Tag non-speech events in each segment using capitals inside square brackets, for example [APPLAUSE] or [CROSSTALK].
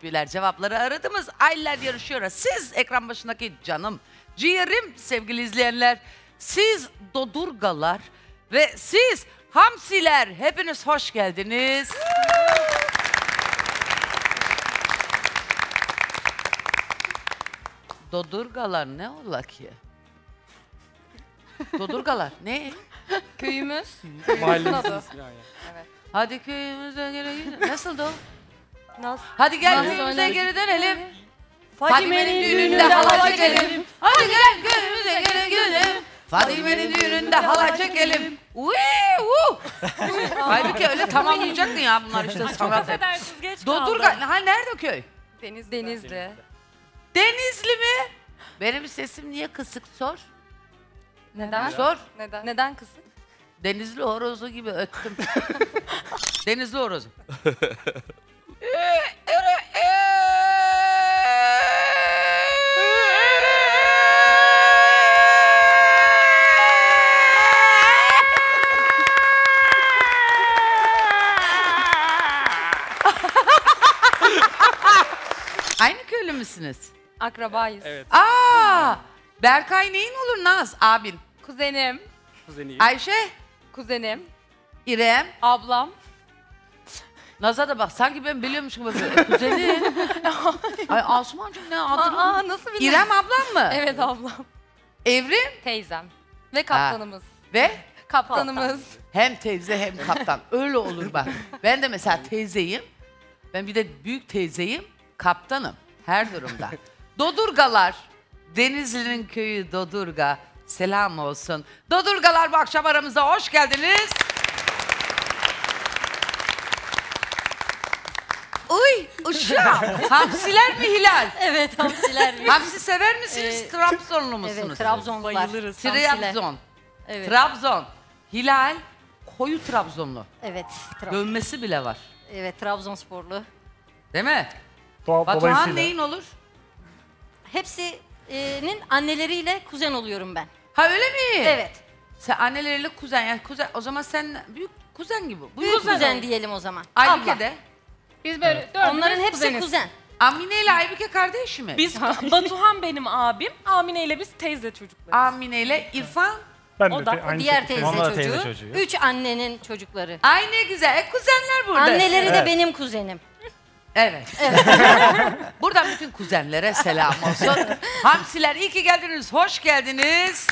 popüler cevapları aradığımız aileler yarışıyor. Siz ekran başındaki canım, ciğerim sevgili izleyenler. Siz dodurgalar ve siz hamsiler. Hepiniz hoş geldiniz. Dodurgalar ne ola ki? Dodurgalar ne? Köyümüz. Mahallemizin ismi yani. Hadi köyümüze geri gidelim. Nasıldı o? Nasıl? Hadi gel Nasıl köyümüze geri dönelim. Fadime'nin düğününde halay çekelim. Hadi gel köyümüze geri gidelim. Fadime'nin düğününde halay çekelim. Uuu! [LAUGHS] Halbuki öyle tamamlayacaktın ya bunlar işte sanat. Affedersiniz geç Dodurga, ha nerede köy? Deniz, Denizli. Denizli mi? Benim sesim niye kısık sor? Neden? Sor. Neden? Neden kısık? Denizli horozu gibi öttüm. [LAUGHS] Denizli horozu. [LAUGHS] Aynı köylü müsünüz? Akrabayız. Evet. Aa! Berkay neyin olur Naz? Abin. Kuzenim. Kuzeniyim. Ayşe, Kuzenim. İrem. Ablam. Naz'a da bak sanki ben biliyormuşum gibi. E, Kuzeni. [LAUGHS] Ay Asumancığım ne adını? Aa nasıl bildin? İrem ablam mı? Evet ablam. Evrim Teyzem. Ve kaptanımız. ve Kaptanımız. hem teyze hem kaptan. Öyle olur bak. Ben de mesela teyzeyim. Ben bir de büyük teyzeyim. Kaptanım her durumda. Dodurgalar. Denizli'nin köyü Dodurga. Selam olsun. Dodurgalar bu akşam aramıza hoş geldiniz. Uy uşağım. [LAUGHS] Hamsiler mi Hilal? Evet hamsiler. [LAUGHS] Hamsi sever misiniz? Ee, Trabzonlu musunuz? evet Trabzonlular. Bayılırız. Trabzon. Evet. Trabzon. Hilal koyu Trabzonlu. evet. Tra- Dövmesi bile var. evet Trabzonsporlu. Değil mi? Doğa- Batuhan neyin olur? Hepsinin anneleriyle kuzen oluyorum ben. Ha öyle mi? Evet. Sen anneleriyle kuzen yani kuzen o zaman sen büyük kuzen gibi. Bu Büyük kuzen, olur. diyelim o zaman. Aybike Abla. de. Biz böyle dördümüz Onların hepsi kuzeniz. kuzen. Amine ile Aybike kardeş mi? Biz [LAUGHS] Batuhan benim abim, Amine ile biz teyze çocuklarız. Amine ile İrfan. Ben O de da- te- aynı Diğer şekilde. teyze Onlar da çocuğu. teyze çocuğu. Üç annenin çocukları. Ay ne güzel. E, kuzenler burada. Anneleri de benim kuzenim. Evet. [LAUGHS] Buradan bütün kuzenlere selam olsun. [LAUGHS] Hamsiler iyi ki geldiniz. Hoş geldiniz.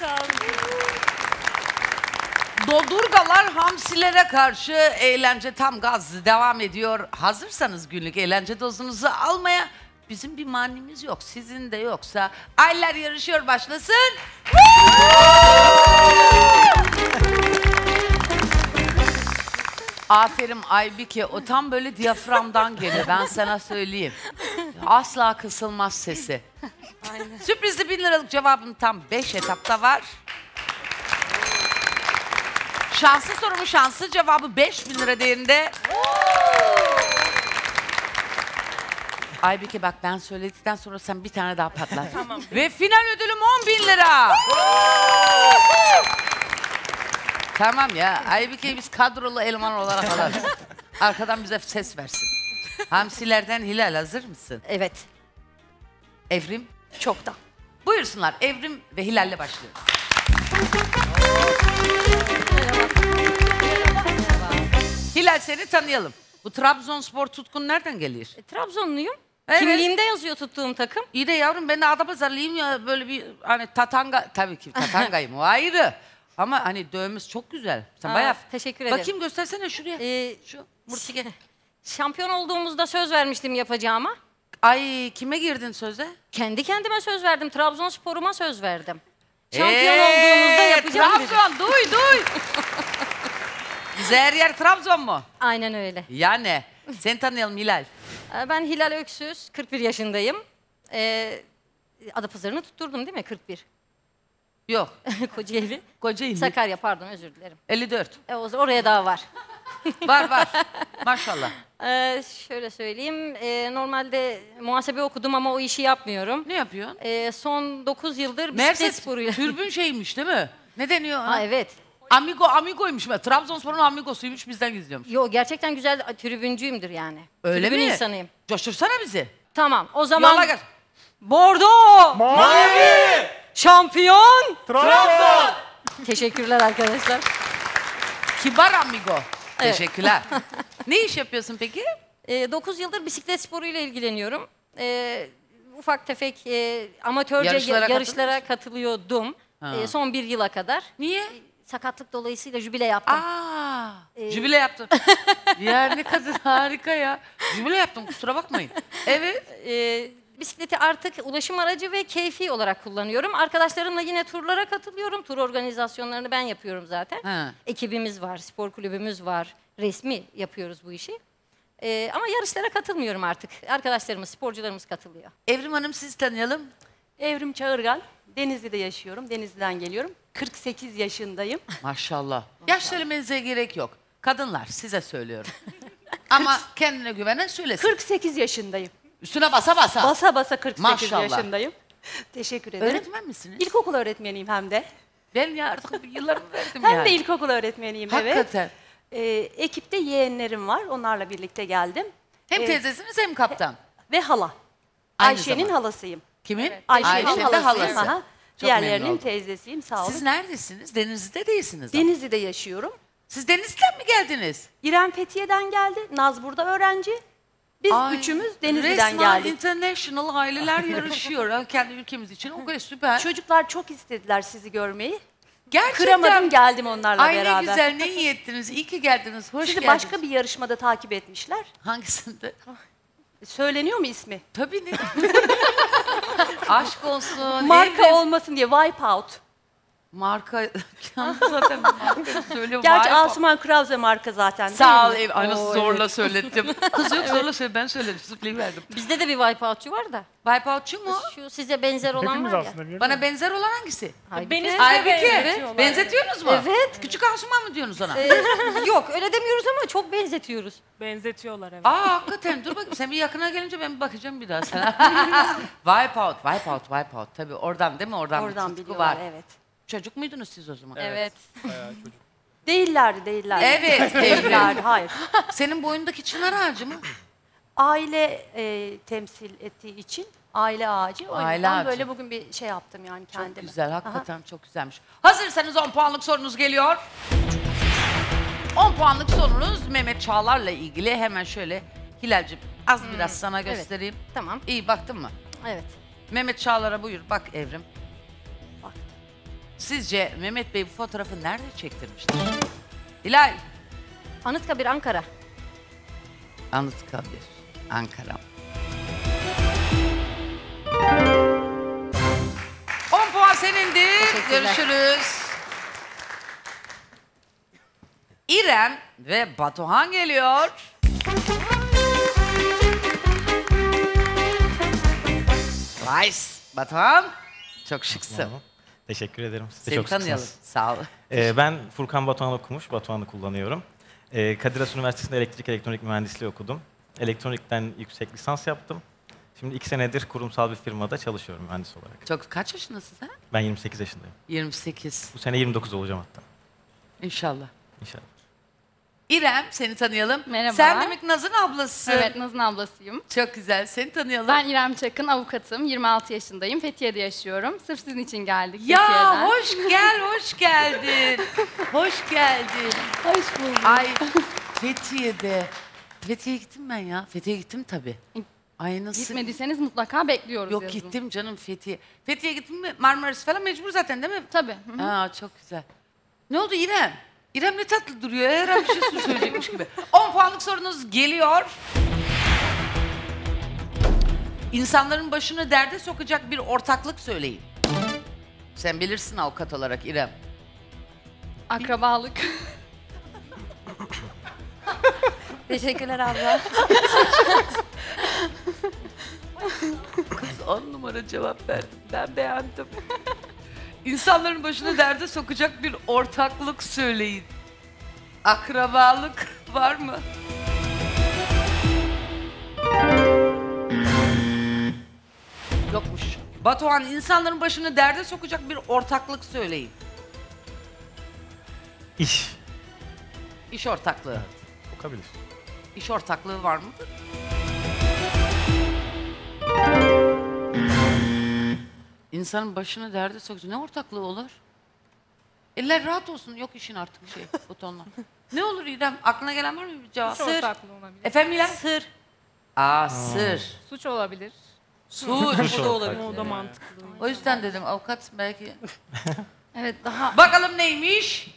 Dodurgalar hamsilere karşı eğlence tam gaz devam ediyor. Hazırsanız günlük eğlence dozunuzu almaya bizim bir manimiz yok. Sizin de yoksa aileler yarışıyor başlasın. Aferin Aybike o tam böyle diyaframdan geliyor ben sana söyleyeyim. Asla kısılmaz sesi. Sürprizli bin liralık cevabın tam 5 etapta var. Şanslı sorumu şanslı cevabı 5 bin lira değerinde. Aybike bak ben söyledikten sonra sen bir tane daha patlat. [LAUGHS] Tamam. Ve final ödülüm 10 bin lira. tamam ya Aybike'yi biz kadrolu eleman olarak alalım. [LAUGHS] Arkadan bize ses versin. Hamsilerden Hilal hazır mısın? Evet. Evrim Çoktan. buyursunlar. Evrim ve Hilal'le başlıyoruz. Hilal seni tanıyalım. Bu Trabzonspor tutkun nereden geliyor? E, Trabzonluyum. Evet. Kimliğimde yazıyor tuttuğum takım. İyi de yavrum ben de Adapazarlıyım ya böyle bir hani tatanga tabii ki tatangayım o ayrı. Ama hani dövmemiz çok güzel. Sen Aa, bayağı teşekkür ederim. Bakayım göstersene şuraya. Ee, Şu Murtige. [LAUGHS] şampiyon olduğumuzda söz vermiştim yapacağıma. Ay kime girdin söze? Kendi kendime söz verdim. Trabzonspor'uma söz verdim. Şampiyon Ee, olduğumuzda yapacağım dedim. Trabzon duy duy. [LAUGHS] Bize her yer Trabzon mu? Aynen öyle. Yani. Seni tanıyalım Hilal. Ee, Ben Hilal Öksüz, 41 yaşındayım. Ee, Adapazarı'nı tutturdum değil mi? 41. Yok. [LAUGHS] Kocaeli. Kocaeli. Sakarya pardon özür dilerim. 54. E, o- oraya daha var. [LAUGHS] Var var. Maşallah. Ee, şöyle söyleyeyim. ee, normalde muhasebe okudum ama o işi yapmıyorum. Ne yapıyorsun? Ee, son 9 yıldır bisiklet Mercedes sporuyla. türbün şeymiş değil mi? Ne deniyor? ona? Ha evet. Amigo, Amigo'ymuş. Trabzonspor'un Amigo'suymuş bizden gizliyormuş. Yo gerçekten güzel tribüncüyümdür yani. Öyle Tribün mi? insanıyım. Coştursana bizi. Tamam o zaman Yolla gel. Bordo Mavi! şampiyon. Trabzon! Teşekkürler arkadaşlar. Kibar Amigo. Evet. Teşekkürler. [LAUGHS] ne iş yapıyorsun peki? 9 yıldır bisiklet sporuyla ilgileniyorum. Ee, ufak tefek e, amatörce Yarışlara yarışlara, katılıyor yarışlara katılıyordum. Ha. Ee, son bir yıla kadar. Niye? Sakatlık dolayısıyla jübile yaptım. Aa, Ee, jübile yaptın. [LAUGHS] ya ne kadın harika ya. Jübile yaptım kusura bakmayın. Evet. Ee, bisikleti artık ulaşım aracı ve keyfi olarak kullanıyorum. Arkadaşlarımla yine turlara katılıyorum. Tur organizasyonlarını ben yapıyorum zaten. Ha. Ekibimiz var, spor kulübümüz var. Resmi yapıyoruz bu işi. Ee, ama yarışlara katılmıyorum artık. Arkadaşlarımız, sporcularımız katılıyor. Evrim Hanım sizi tanıyalım. Evrim Çağırgan. Denizli'de yaşıyorum. Denizli'den geliyorum. 48 yaşındayım. Maşallah. Yaş söylemenize gerek yok. Kadınlar size söylüyorum. [LAUGHS] Ama kendine güvenen söylesin. 48 yaşındayım. Üstüne basa basa. Basa basa 48 Maşallah. yaşındayım. Teşekkür ederim. Öğretmen misiniz? İlkokul öğretmeniyim hem de. Ben ya artık bir yıllarımı verdim [LAUGHS] Hem yani. de ilkokul öğretmeniyim evet. Hakikaten. Ee, ekipte yeğenlerim var. Onlarla birlikte geldim. Hem Ee, teyzesiniz hem kaptan. Ve hala. Aynı Ayşe'nin zamanda. halasıyım. Kimin? Ayşe'nin, Ayşe'nin de halasıyım. halası. Aha. Çok Diğerlerinin teyzesiyim sağ olun. Siz neredesiniz? Denizli'de değilsiniz. ama. Denizli'de yaşıyorum. Siz Denizli'den mi geldiniz? İrem Fethiye'den geldi. Naz burada öğrenci. Biz Ay, üçümüz Denizli'den resmen geldik. international aileler yarışıyor ha, [LAUGHS] kendi ülkemiz için. O kadar süper. Çocuklar çok istediler sizi görmeyi. Gerçekten. Kıramadım geldim onlarla Ay beraber. ne güzel ne iyi ettiniz. İyi ki geldiniz. Hoş Sizi geldiniz. başka bir yarışmada takip etmişler. Hangisinde? Söyleniyor mu ismi? Tabii ne? [LAUGHS] Aşk olsun. Marka Evrim. olmasın diye Wipeout. Marka. [LAUGHS] zaten [LAUGHS] marka söylüyorum. Gerçi Wipeout. Asuman Krause marka zaten Sağ ol ev. Ay nasıl Oo, zorla söylettim. [LAUGHS] Kız yok zorla söyle. Ben söyledim. Zıplayıverdim. Bizde de bir wipeoutçu var da. Wipeoutçu mu? Şu size benzer olan Hepimiz var ya. aslında. Bana benzer olan hangisi? Aybüke. Beni size Aybüke. benzetiyorlar. Benzetiyorsunuz mu? Evet. Küçük Asuman mı diyorsunuz ona? Ee, yok öyle demiyoruz ama çok benzetiyoruz. Benzetiyorlar evet. Aa hakikaten dur bakayım sen bir yakına gelince ben bir bakacağım bir daha sana. wipeout, wipeout, wipeout. Tabii oradan değil mi? Oradan, Oradan bir tutku biliyorlar var. evet. Çocuk muydunuz siz o zaman? Evet. Bayağı çocuk. Değillerdi değillerdi. Evet, [LAUGHS] Değillerdi hayır. Senin boyundaki çınar ağacı mı? Aile e, temsil ettiği için aile ağacı. O Aile yüzden ağacı. böyle bugün bir şey yaptım yani Çok kendime. güzel, hakikaten çok güzelmiş. Hazırsanız 10 puanlık sorunuz geliyor. 10 puanlık sorunuz Mehmet Çağlar'la ilgili. Hemen şöyle Hilal'cim az biraz sana evet. göstereyim. Tamam. İyi baktın mı? Evet. Mehmet Çağlar'a buyur. Bak Evrim. Sizce Mehmet Bey bu fotoğrafı nerede çektirmiştir? Hilal. Anıtkabir Ankara. Anıtkabir, Ankara. 10 puan senindir. Teşekkürler. Görüşürüz. İrem ve Batuhan geliyor. Rice. Batuhan. Çok şıksın. Tamam. Teşekkür ederim. Siz de Seni çok tanıyalım. Sağ ol. [LAUGHS] Ee, ben Furkan Batuhan okumuş, Batuhan'ı kullanıyorum. Ee, Kadir Has Üniversitesi'nde elektrik elektronik mühendisliği okudum. Elektronikten yüksek lisans yaptım. Şimdi iki senedir kurumsal bir firmada çalışıyorum mühendis olarak. Çok kaç yaşındasın sen? Ben 28 yaşındayım. 28. Bu sene 29 olacağım hatta. İnşallah. İnşallah. İrem seni tanıyalım. Merhaba. Sen demek Naz'ın ablası. Evet, Naz'ın ablasıyım. Çok güzel. Seni tanıyalım. Ben İrem Çakın, avukatım. 26 yaşındayım. Fethiye'de yaşıyorum. Sırf sizin için geldik Ya Fethiye'den. hoş gel, hoş geldin. hoş geldin. Hoş bulduk. Ay Fethiye'de. Fethiye'ye gittim ben ya. Fethiye'ye gittim tabii. Ay nasıl? Gitmediyseniz mutlaka bekliyoruz Yok yazın. gittim canım Fethiye. Fethiye gittim mi Marmaris falan mecbur zaten değil mi? Tabii. hı hı. Aa çok güzel. Ne oldu İrem? İrem ne tatlı duruyor. Her an bir şey söyleyecekmiş gibi. 10 puanlık sorunuz geliyor. İnsanların başını derde sokacak bir ortaklık söyleyin. Sen bilirsin avukat olarak İrem. Akrabalık. [LAUGHS] Teşekkürler abla. Kız on numara cevap verdim. Ben beğendim. İnsanların başını derde sokacak bir ortaklık söyleyin. Akrabalık. Var mı? Yokmuş. Batuhan insanların başını derde sokacak bir ortaklık söyleyin. İş. İş ortaklığı. Okabilir. İş ortaklığı var mı? İnsanın başını derde sokacak. Ne ortaklığı olur? Eller rahat olsun. Yok işin artık şey [LAUGHS] butonla. ne olur İrem? Aklına gelen var mı bir cevap? Suç ortaklığı olabilir. Efendim İrem? Sır. Aa sır. Suç olabilir. Suç. O da olabilir. O da mantıklı. o yüzden dedim avukat belki. [LAUGHS] Evet daha Bakalım neymiş?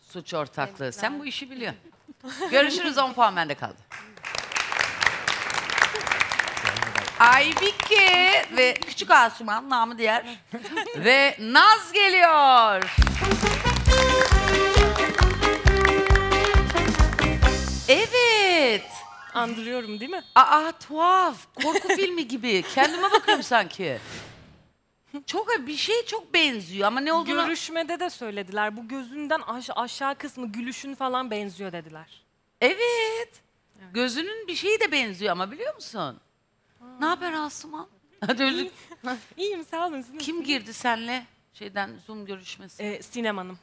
Suç ortaklığı. Sen bu işi biliyorsun. [LAUGHS] Görüşürüz 10 puan bende kaldı. Aybike ve Küçük Asuman namı diğer ve Naz geliyor. Evet. Andırıyorum değil mi? Aa tuhaf. Korku [LAUGHS] filmi gibi. Kendime bakıyorum sanki. Çok bir şey çok benziyor ama ne olduğunu... Görüşmede de söylediler. Bu gözünden aş- aşağı kısmı gülüşün falan benziyor dediler. Evet. Gözünün bir şeyi de benziyor ama biliyor musun? Ne haber Asuman? [LAUGHS] Hadi öyle- [LAUGHS] İyiyim sağ olun. Siz Kim girdi senle şeyden Zoom görüşmesi? Ee, Sinem Hanım.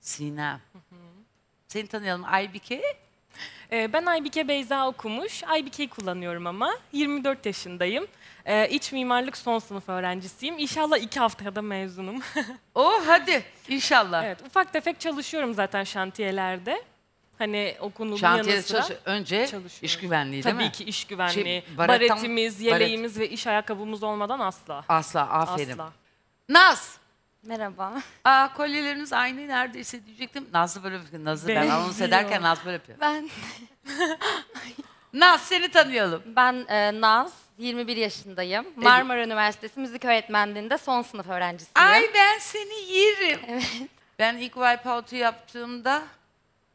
Sinem. Seni tanıyalım. Aybike. Ee, ben Aybike Beyza okumuş. Aybike'yi kullanıyorum ama. 24 yaşındayım. Ee, iç mimarlık son sınıf öğrencisiyim. İnşallah iki haftaya da mezunum. [LAUGHS] Oh hadi inşallah. evet, ufak tefek çalışıyorum zaten şantiyelerde. Hani okulun Şantiyede yanı sıra. çalış- önce iş güvenliği değil Tabii mi? ki iş güvenliği. Şey, baretten- Baretimiz, baret- yeleğimiz ve iş ayakkabımız olmadan asla. Asla aferin. Asla. Naz. Merhaba. Aa kolyeleriniz aynı neredeyse diyecektim. Nazlı böyle yapıyor. Nazlı ben anons ederken Naz böyle yapıyor. Ben Naz seni tanıyalım. ben e, Naz, 21 yaşındayım. Marmara Üniversitesi Müzik Öğretmenliğinde son sınıf öğrencisiyim. Ay ben seni yerim. Ben ilk Wipeout'u yaptığımda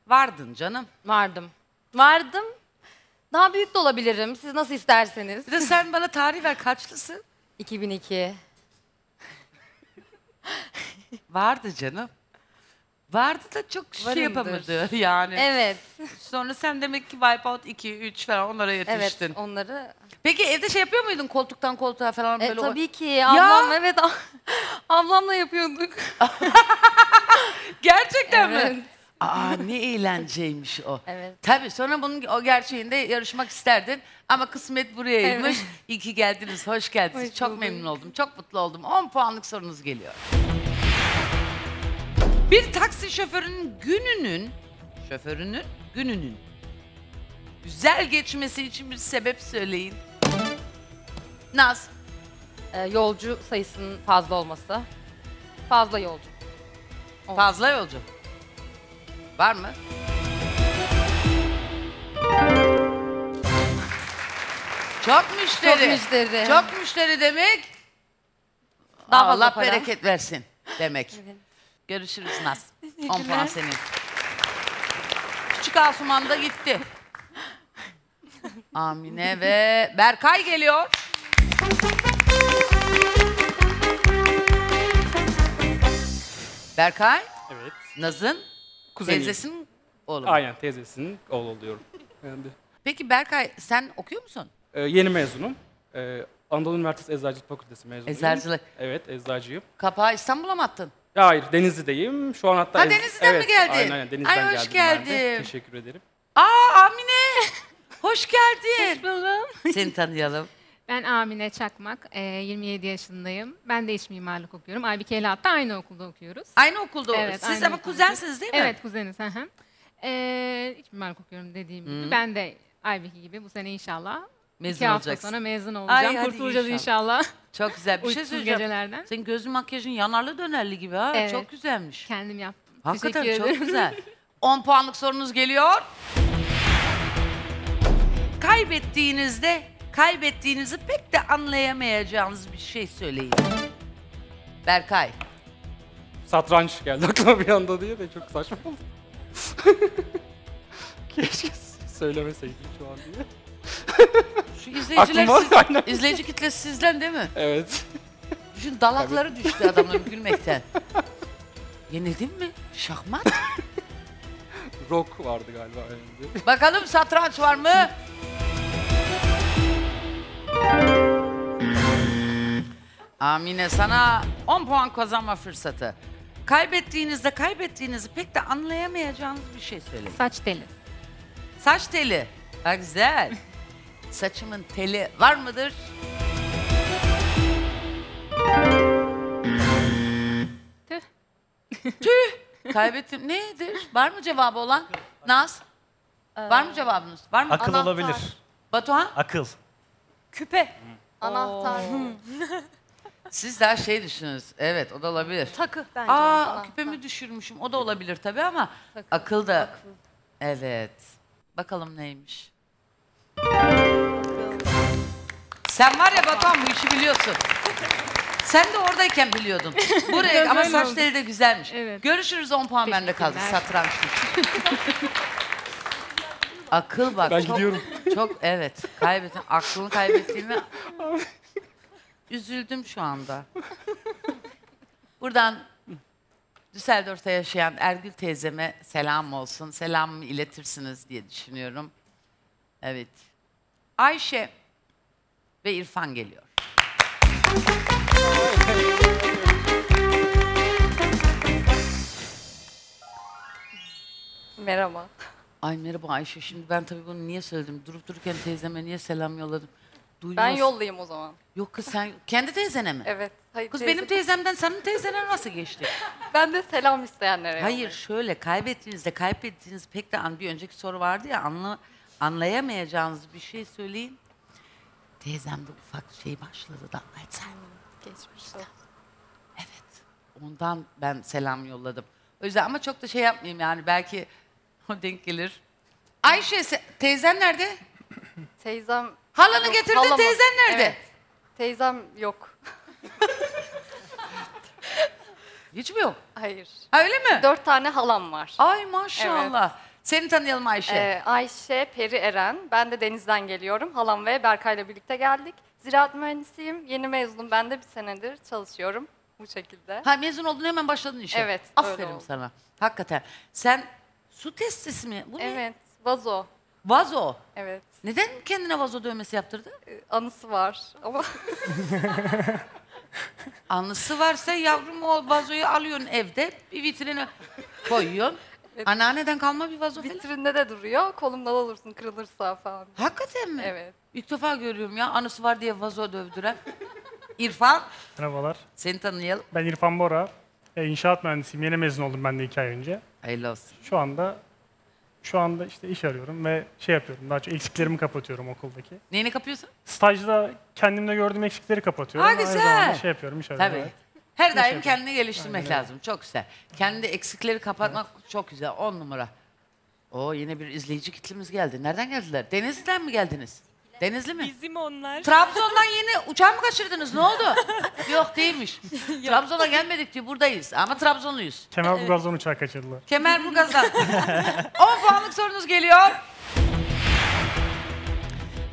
vardın canım. Vardım. Vardım. Daha büyük de olabilirim. Siz nasıl isterseniz. Bir de sen bana tarih ver kaçlısın? 2002. [LAUGHS] Vardı canım. Vardı da çok şey Varımdır. yapamadı [LAUGHS] yani. Evet. Sonra sen demek ki Wipeout 2, 3 falan onlara yetiştin. Evet. Onları Peki evde şey yapıyor muydun koltuktan koltuğa falan E, böyle? o- tabii ki ablam evet [LAUGHS] ablamla yapıyorduk. Gerçekten Evet. mi? Aa ne eğlenceymiş o. [LAUGHS] Evet. Tabii sonra bunun o gerçeğinde yarışmak isterdin ama kısmet burayaymış. İyi ki geldiniz, hoş geldiniz. Hoş çok bulduk. memnun oldum, çok mutlu oldum. 10 puanlık sorunuz geliyor. Bir taksi şoförünün gününün, şoförünün gününün güzel geçmesi için bir sebep söyleyin. Naz, E, yolcu sayısının fazla olması. Fazla yolcu. fazla yolcu. Var mı? Çok müşteri. Çok müşteri. Çok müşteri demek Daha fazla Allah para. bereket versin demek. Görüşürüz Naz. [LAUGHS] 10 puan senin. Küçük Asuman da gitti. [LAUGHS] Amine ve Berkay geliyor. Berkay, Evet. Naz'ın Kuzeniyim. teyzesinin oğlu. mu? Aynen teyzesinin oğlu oluyorum. Yani, Peki Berkay sen okuyor musun? e, yeni mezunum. E, Anadolu Üniversitesi Eczacılık Fakültesi mezunuyum. Eczacılık. Evet eczacıyım. Kapağı İstanbul'a mı attın? Ya hayır Denizli'deyim. Şu an hatta... Ha, Ez- Denizli'den mi evet, geldin? Aynen aynen Denizli'den Ay, hoş geldim ben de. geldin. Teşekkür ederim. Aa Amine! [LAUGHS] Hoş geldin. buldum. Seni tanıyalım. Ben Amine Çakmak, e, 27 yaşındayım. Ben de iç mimarlık okuyorum. Aybike ile hatta aynı okulda okuyoruz. Aynı okulda Evet, Siz aynı ama okulda. kuzensiniz değil mi? Evet, kuzeniz. Hı hı. E, iç mimarlık okuyorum dediğim gibi. Ben de Aybike gibi bu sene inşallah Mezun iki hafta olacaksın. sonra mezun olacağım. hadi Kurtulacağız inşallah. inşallah. Çok güzel. Bir şey Uykusuz söyleyeceğim. gecelerden. Senin gözün makyajın yanarlı dönerli gibi ha. Evet. Çok güzelmiş. Kendim yaptım. Hakikaten Teşekkür çok ederim. güzel. 10 puanlık sorunuz geliyor. Kaybettiğinizde [LAUGHS] kaybettiğinizi pek de anlayamayacağınız bir şey söyleyin. Berkay. Satranç geldi aklıma bir anda diye de çok saçma oldu. [LAUGHS] Keşke söylemeseydim şu an diye. Şu izleyiciler Aklıma siz, aynen. izleyici kitlesi sizden değil mi? Evet. Düşün dalakları düştü adamların gülmekten. Yenildin mi? Şahmat. Rock vardı galiba önce. Bakalım satranç var mı? Amine sana 10 puan kazanma fırsatı. Kaybettiğinizde kaybettiğinizi pek de anlayamayacağınız bir şey söyleyin. Saç teli. Saç teli. Ha, güzel. [LAUGHS] Saçımın teli var mıdır? Tüh. [LAUGHS] Tüh. Kaybettim. Nedir? Var mı cevabı olan? Naz? Var mı cevabınız? Var mı? Akıl Anahtar. olabilir. Batuhan? Akıl. Küpe. Anahtar. [LAUGHS] Siz daha şey düşününüz. Evet o da olabilir. Takı bence. Aa Anahtar. küpemi düşürmüşüm. O da olabilir tabii ama akıl da. Evet. Bakalım neymiş. Sen var ya Batuhan bu işi biliyorsun. Sen de oradayken biliyordun. [LAUGHS] Buraya Biraz ama öyle saç oldu. teli de güzelmiş. Evet. Görüşürüz 10 puan bende kaldı Teşekkürler. satranç. [LAUGHS] Akıl bak. Ben çok, gidiyorum. Çok evet. Kaybettin. Aklını kaybettiğini [LAUGHS] üzüldüm şu anda. [LAUGHS] Buradan Düsseldorf'ta yaşayan Ergül teyzeme selam olsun. Selamımı iletirsiniz diye düşünüyorum. Evet. Ayşe ve İrfan geliyor. Merhaba. Ay merhaba Ayşe. Şimdi ben tabii bunu niye söyledim? Durup dururken teyzeme niye selam yolladım? Ben Duymaz- yollayayım o zaman. Yok kız sen kendi teyzene mi? Evet. Hayır, Kız teyze- benim teyzemden senin teyzeler nasıl geçti? [LAUGHS] Ben de selam isteyenlere Hayır yollayayım. şöyle kaybettiğinizde kaybettiğiniz pek de an bir önceki soru vardı ya anla, anlayamayacağınız bir şey söyleyin. Teyzemde ufak şey başladı da Alzheimer. Geçmiş olsun. Evet. Ondan ben selam yolladım. O yüzden ama çok da şey yapmayayım yani belki o denk gelir. Ayşe se- teyzen nerede? Teyzem... Halanı getirdin halamı- teyzen nerede? Evet. Teyzem yok. [LAUGHS] Hiç mi yok? Hayır. Ha öyle mi? Dört tane halam var. Ay maşallah. Seni tanıyalım Ayşe. Ee, Ayşe, Peri Eren. Ben de Deniz'den geliyorum. Halam ve Berkay'la birlikte geldik. Ziraat mühendisiyim. Yeni mezunum. Ben de bir senedir çalışıyorum bu şekilde. Ha mezun oldun hemen başladın işe. Evet, öyle Aferin oldu. sana. Hakikaten. Sen su testisi mi? Bu ne? Evet. Vazo. Vazo. Evet. Neden kendine vazo dövmesi yaptırdı? Ee, Anısı var ama [LAUGHS] Anısı varsa yavrum o vazoyu alıyorsun evde bir vitrine koyuyorsun. Anneanneden kalma bir vazo falan. vitrinde de duruyor. Kolumdan olursun kırılırsa falan. Hakikaten mi? Evet. İlk defa görüyorum ya anısı var diye vazo dövdüren. İrfan Merhabalar. seni tanıyalım. Ben İrfan Bora. E, inşaat mühendisiyim. Yeni mezun oldum ben de iki ay önce. Hayırlı olsun. Şu anda şu anda işte iş arıyorum ve şey yapıyorum. Daha çok eksiklerimi kapatıyorum okuldaki. Neyini kapıyorsun? Stajda kendimde gördüğüm eksikleri kapatıyorum. Ha, Aynı güzel. zamanda şey yapıyorum, iş arıyorum. Tabii. evet. Her daim kendini geliştirmek Aynen öyle. lazım. Çok güzel. Kendi eksikleri kapatmak çok güzel. On numara. O yine bir izleyici kitlemiz geldi. Nereden geldiler? Denizli'den mi geldiniz? Denizli mi? Bizim onlar. Trabzon'dan yeni uçağı mı kaçırdınız? Ne oldu? [LAUGHS] Yok değilmiş. [LAUGHS] Trabzon'a gelmedik diyor. Buradayız. Ama Trabzonluyuz. Kemerburgaz'dan uçağı kaçırdılar. Kemerburgaz'dan. [LAUGHS] 10 puanlık sorunuz geliyor.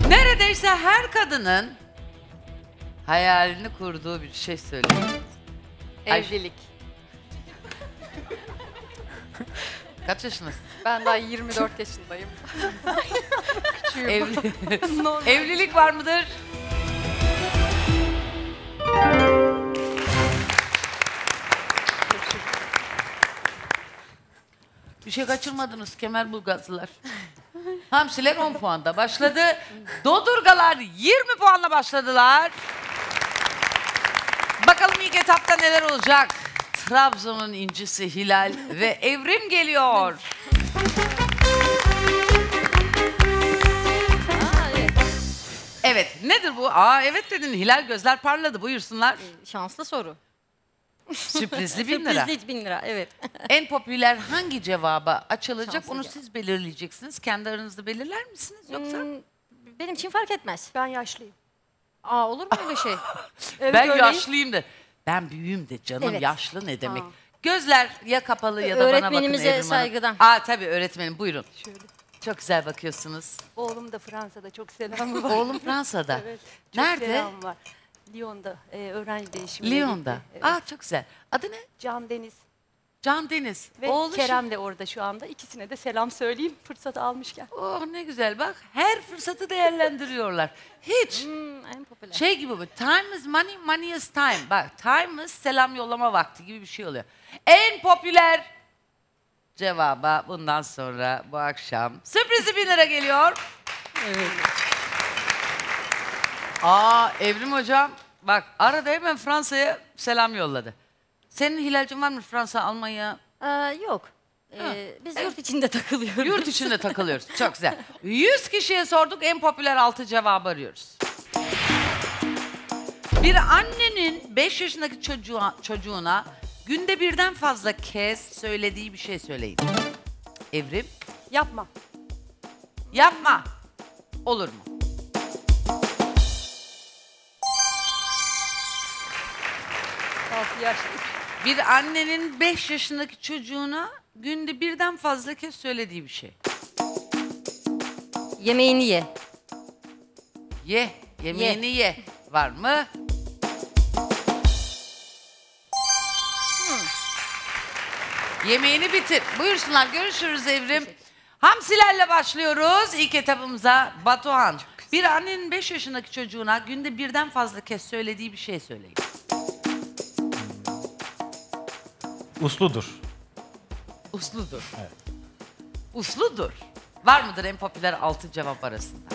Neredeyse her kadının hayalini kurduğu bir şey söyleyin. Ayşe. Evlilik. Kaç yaşındasın? Ben daha 24 yaşındayım. [LAUGHS] Küçüğüm. Evli... [LAUGHS] Normal. Evlilik var mıdır? Bir şey kaçırmadınız Kemerburgazlılar. [LAUGHS] Hamsiler 10 puanda başladı. Dodurgalar 20 puanla başladılar. Bakalım ilk etapta neler olacak? Trabzon'un incisi Hilal ve [LAUGHS] Evrim geliyor. Evet nedir bu? Aa evet dedin Hilal gözler parladı buyursunlar. Şanslı soru. Sürprizli [LAUGHS] bin lira. Sürprizli bin lira evet. [LAUGHS] En popüler hangi cevaba açılacak Şanslı onu cevap. siz belirleyeceksiniz. Kendi aranızda belirler misiniz yoksa? Hmm, benim için fark etmez. Ben yaşlıyım. Aa olur mu öyle şey? Evet, ben öyleyim. yaşlıyım da. Ben büyüğüm de canım Evet. yaşlı ne demek? Gözler ya kapalı ya da bana bakın Öğretmenimize Evrim Hanım. saygıdan. Aa tabii öğretmenim buyurun. Şöyle. Çok güzel bakıyorsunuz. Oğlum da Fransa'da çok selamı [LAUGHS] var. Oğlum Fransa'da. [LAUGHS] Evet. Çok Nerede? selam var. Lyon'da e, öğrenci değişimine Lyon'da. Aa çok güzel. Adı ne? Can Deniz. Can Deniz. Ve oğlu Kerem de orada şu anda. İkisine de selam söyleyeyim fırsatı almışken. Oh ne güzel bak her fırsatı değerlendiriyorlar. Hiç Hmm, en popüler. şey gibi bu time is money, money is time. Bak time is selam yollama vakti gibi bir şey oluyor. En popüler cevaba bundan sonra bu akşam sürprizi bin lira geliyor. Aa Evrim hocam bak arada hemen Fransa'ya selam yolladı. Senin Hilal'cim var mı Fransa, Almanya? Aa, yok. Ee, biz yurt içinde takılıyoruz. Yurt içinde takılıyoruz. Çok güzel. 100 kişiye sorduk en popüler 6 cevabı arıyoruz. Bir annenin 5 yaşındaki çocuğa, çocuğuna günde birden fazla kez söylediği bir şey söyleyin. Evrim, Yapma. yapma. Olur mu? Altı yaş. Bir annenin 5 yaşındaki çocuğuna günde birden fazla kez söylediği bir şey. Yemeğini ye. Ye, yemeğini ye. Var mı? Yemeğini bitir. Buyursunlar. Görüşürüz Evrim. Hamsilerle başlıyoruz ilk etapımıza. Batuhan. Bir annenin 5 yaşındaki çocuğuna günde birden fazla kez söylediği bir şey söyleyin. Usludur. Usludur. Usludur. Var mıdır en popüler altı cevap arasında?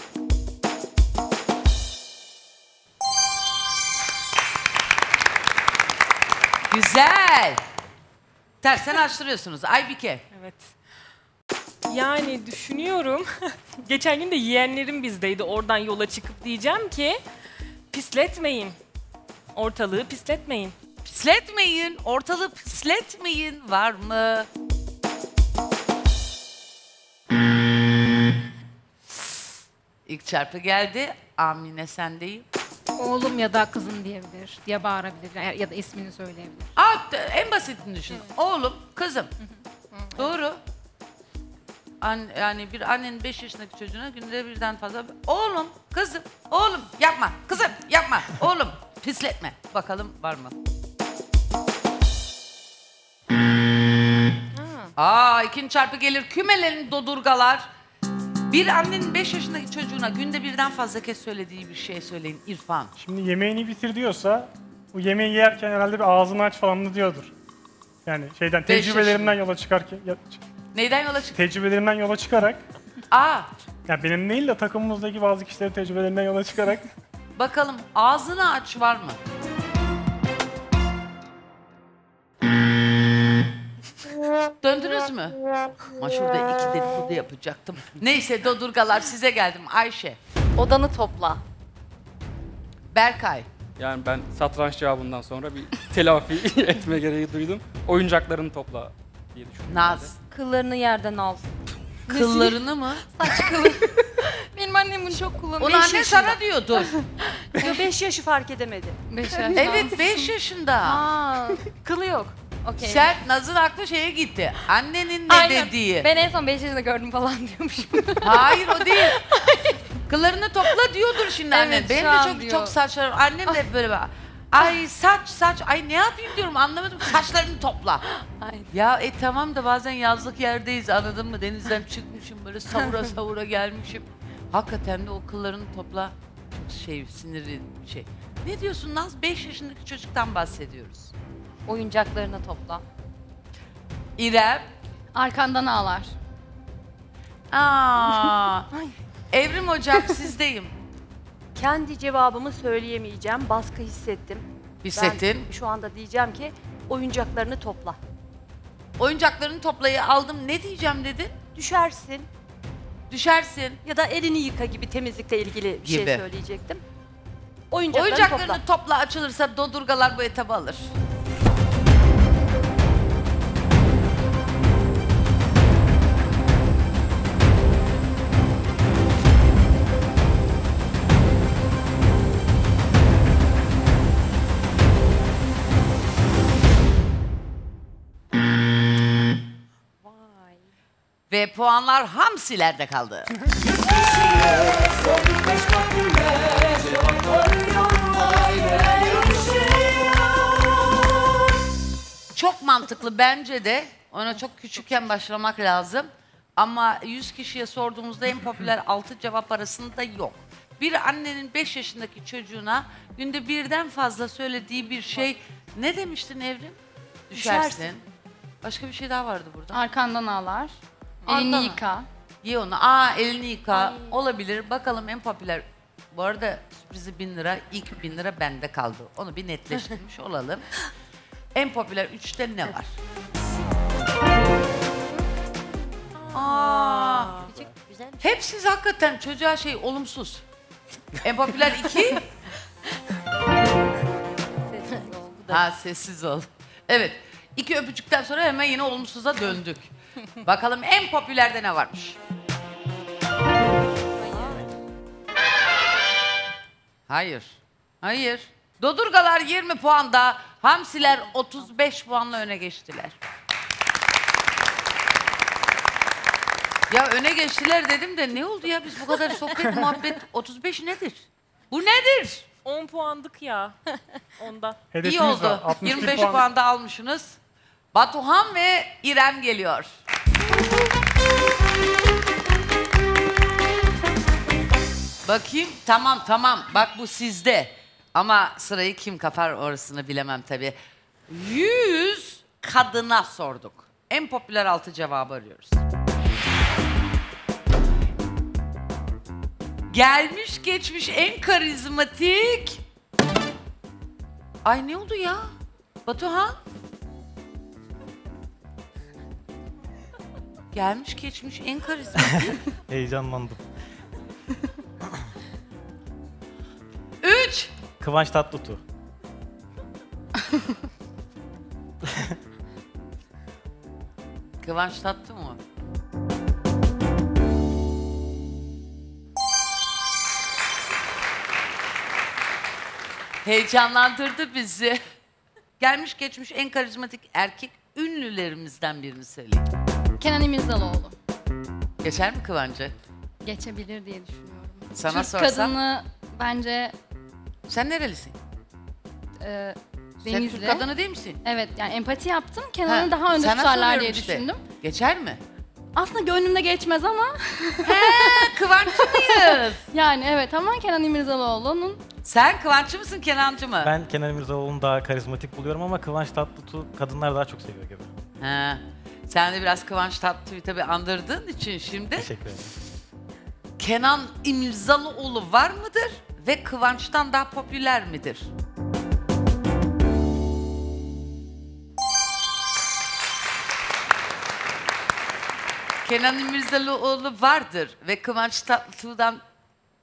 Güzel. Tersten açtırıyorsunuz. Aybike. Evet. Yani düşünüyorum. [LAUGHS] Geçen gün de yeğenlerim bizdeydi. Oradan yola çıkıp diyeceğim ki pisletmeyin. Ortalığı pisletmeyin. Pisletmeyin. Ortalığı pisletmeyin. Var mı? İlk çarpı geldi. Amine sendeyim. Oğlum ya da kızım diyebilir, diye bağırabilir ya- ya da ismini söyleyebilir. Aa, en basitini düşün. Oğlum, kızım. Doğru. An, yani bir annenin 5 yaşındaki çocuğuna günde birden fazla oğlum, kızım, oğlum yapma, kızım yapma, oğlum pisletme. Bakalım var mı? Aa ikinci çarpı gelir kümelerin dodurgalar. Bir annenin 5 yaşındaki çocuğuna günde birden fazla kez söylediği bir şey söyleyin İrfan. Şimdi yemeğini bitir diyorsa bu yemeği yerken herhalde bir ağzını aç falan da diyordur. Yani şeyden tecrübelerimden yola çıkarken ya- Neyden yola çık? tecrübelerimden yola çıkarak Aa ya benim değil de takımımızdaki bazı kişilerin tecrübelerinden yola çıkarak Bakalım ağzını aç var mı? Döndünüz mü? Ama şurada iki dedikodu yapacaktım. [LAUGHS] Neyse dodurgalar size geldim. Ayşe, Odanı topla. Berkay, Yani ben satranç cevabından sonra bir telafi [LAUGHS] etme gereği duydum. Oyuncaklarını topla diye düşündüm. Naz. Kıllarını yerden al. [LAUGHS] Kıllarını mı? Benim annem bunu çok kullanıyor. Onu anne sana diyordur. 5 yaşı fark edemedi. Beş yaş. Evet 5 yaşında. Aa, Kılı yok. Okey. Sen Naz'ın aklı şeye gitti. Annenin ne Aynen. dediği. Ben en son 5 yaşında gördüm falan diyormuşum. [LAUGHS] Hayır o değil. [LAUGHS] Kıllarını topla diyordur şimdi annen. Evet, Benim şu de çok diyor. çok saçlarım. Annem de hep böyle bak. Ay saç saç. Ay ne yapayım diyorum anlamadım. Saçlarını topla. Aynen. Ya e tamam da bazen yazlık yerdeyiz anladın mı? Denizden çıkmışım böyle savura [LAUGHS] savura gelmişim. Hakikaten de o kıllarını topla. Çok şey sinirli bir şey. Ne diyorsun Naz? 5 yaşındaki çocuktan bahsediyoruz. Oyuncaklarını topla. İrem. Arkandan ağlar. Aa. [LAUGHS] Evrim hocam sizdeyim. Kendi cevabımı söyleyemeyeceğim. Baskı hissettim. Hissettin. Ben şu anda diyeceğim ki oyuncaklarını topla. Oyuncaklarını toplayı aldım. Ne diyeceğim dedin? Düşersin Düşersin. ya da elini yıka gibi temizlikle ilgili bir Gibi. şey söyleyecektim. Oyuncaklarını, Oyuncaklarını topla. topla açılırsa dodurgalar bu etabı alır. Ve puanlar hamsilerde kaldı. Çok mantıklı bence de ona çok küçükken başlamak lazım. Ama 100 kişiye sorduğumuzda en popüler 6 cevap arasında yok. Bir annenin 5 yaşındaki çocuğuna günde birden fazla söylediği bir şey ne demiştin Evrim? Düşersin. Düşersin. Başka bir şey daha vardı burada. Arkandan ağlar. Elini Arkadan. yıka. Ye onu. Aa elini yıka. Olabilir. Bakalım en popüler. Bu arada sürprizi 1000 lira. ilk 1000 lira bende kaldı. Onu bir netleştirmiş [LAUGHS] olalım. En popüler 3'te ne var? Aa, Küçük, güzel. hep siz hakikaten çocuğa şey olumsuz. En popüler 2. [LAUGHS] ha sessiz ol. Evet. iki öpücükten sonra hemen yine olumsuza döndük. [LAUGHS] Bakalım en popülerde ne varmış? Hayır. Hayır. Dodurgalar 20 puanda, Hamsiler 35 puanla öne geçtiler. Ya öne geçtiler dedim de ne oldu ya biz bu kadar sohbet [LAUGHS] muhabbet 35 nedir? Bu nedir? 10 puandık ya ondan. İyi Hedefimiz var. oldu. 61 25 puan. puan da almışsınız. Batuhan ve İrem geliyor. Bakayım. Tamam tamam. Bak bu sizde. Ama sırayı kim kapar orasını bilemem tabii. 100 kadına sorduk. En popüler altı cevabı arıyoruz. Gelmiş geçmiş en karizmatik. Ay ne oldu ya? Batuhan? Gelmiş geçmiş en karizmatik. [LAUGHS] Heyecanlandım. Üç. Kıvanç Tatlıtuğ. [LAUGHS] Kıvanç tattı mı? Heyecanlandırdı bizi. Gelmiş geçmiş en karizmatik erkek ünlülerimizden birini söyleyin. Kenan İmirzalıoğlu. Geçer mi Kıvancı? Geçebilir diye düşünüyorum. Sana Türk sorsam. kadını bence Sen nerelisin? e, Sen Denizli. Türk kadını değil misin? Evet yani empati yaptım. Ha, Kenan'ı daha önde sana tutarlar soruyorum diye işte. düşündüm. Geçer mi? Aslında gönlümde geçmez ama [LAUGHS] Kıvanççı mıyız? yani evet ama Kenan İmirzalıoğlu'nun Sen Kıvanççı mısın Kenancı mı? Ben Kenan İmirzalıoğlu'nu daha karizmatik buluyorum ama Kıvanç Tatlıtuğ kadınlar daha çok seviyor gibi. Ha. Sen de biraz Kıvanç Tatlıtuğ'u tabii andırdığın için şimdi Teşekkür ederim. Kenan İmirzalıoğlu var mıdır ve Kıvanç'tan daha popüler midir? Kenan İmirzalıoğlu vardır ve Kıvanç Tatlıtuğ'dan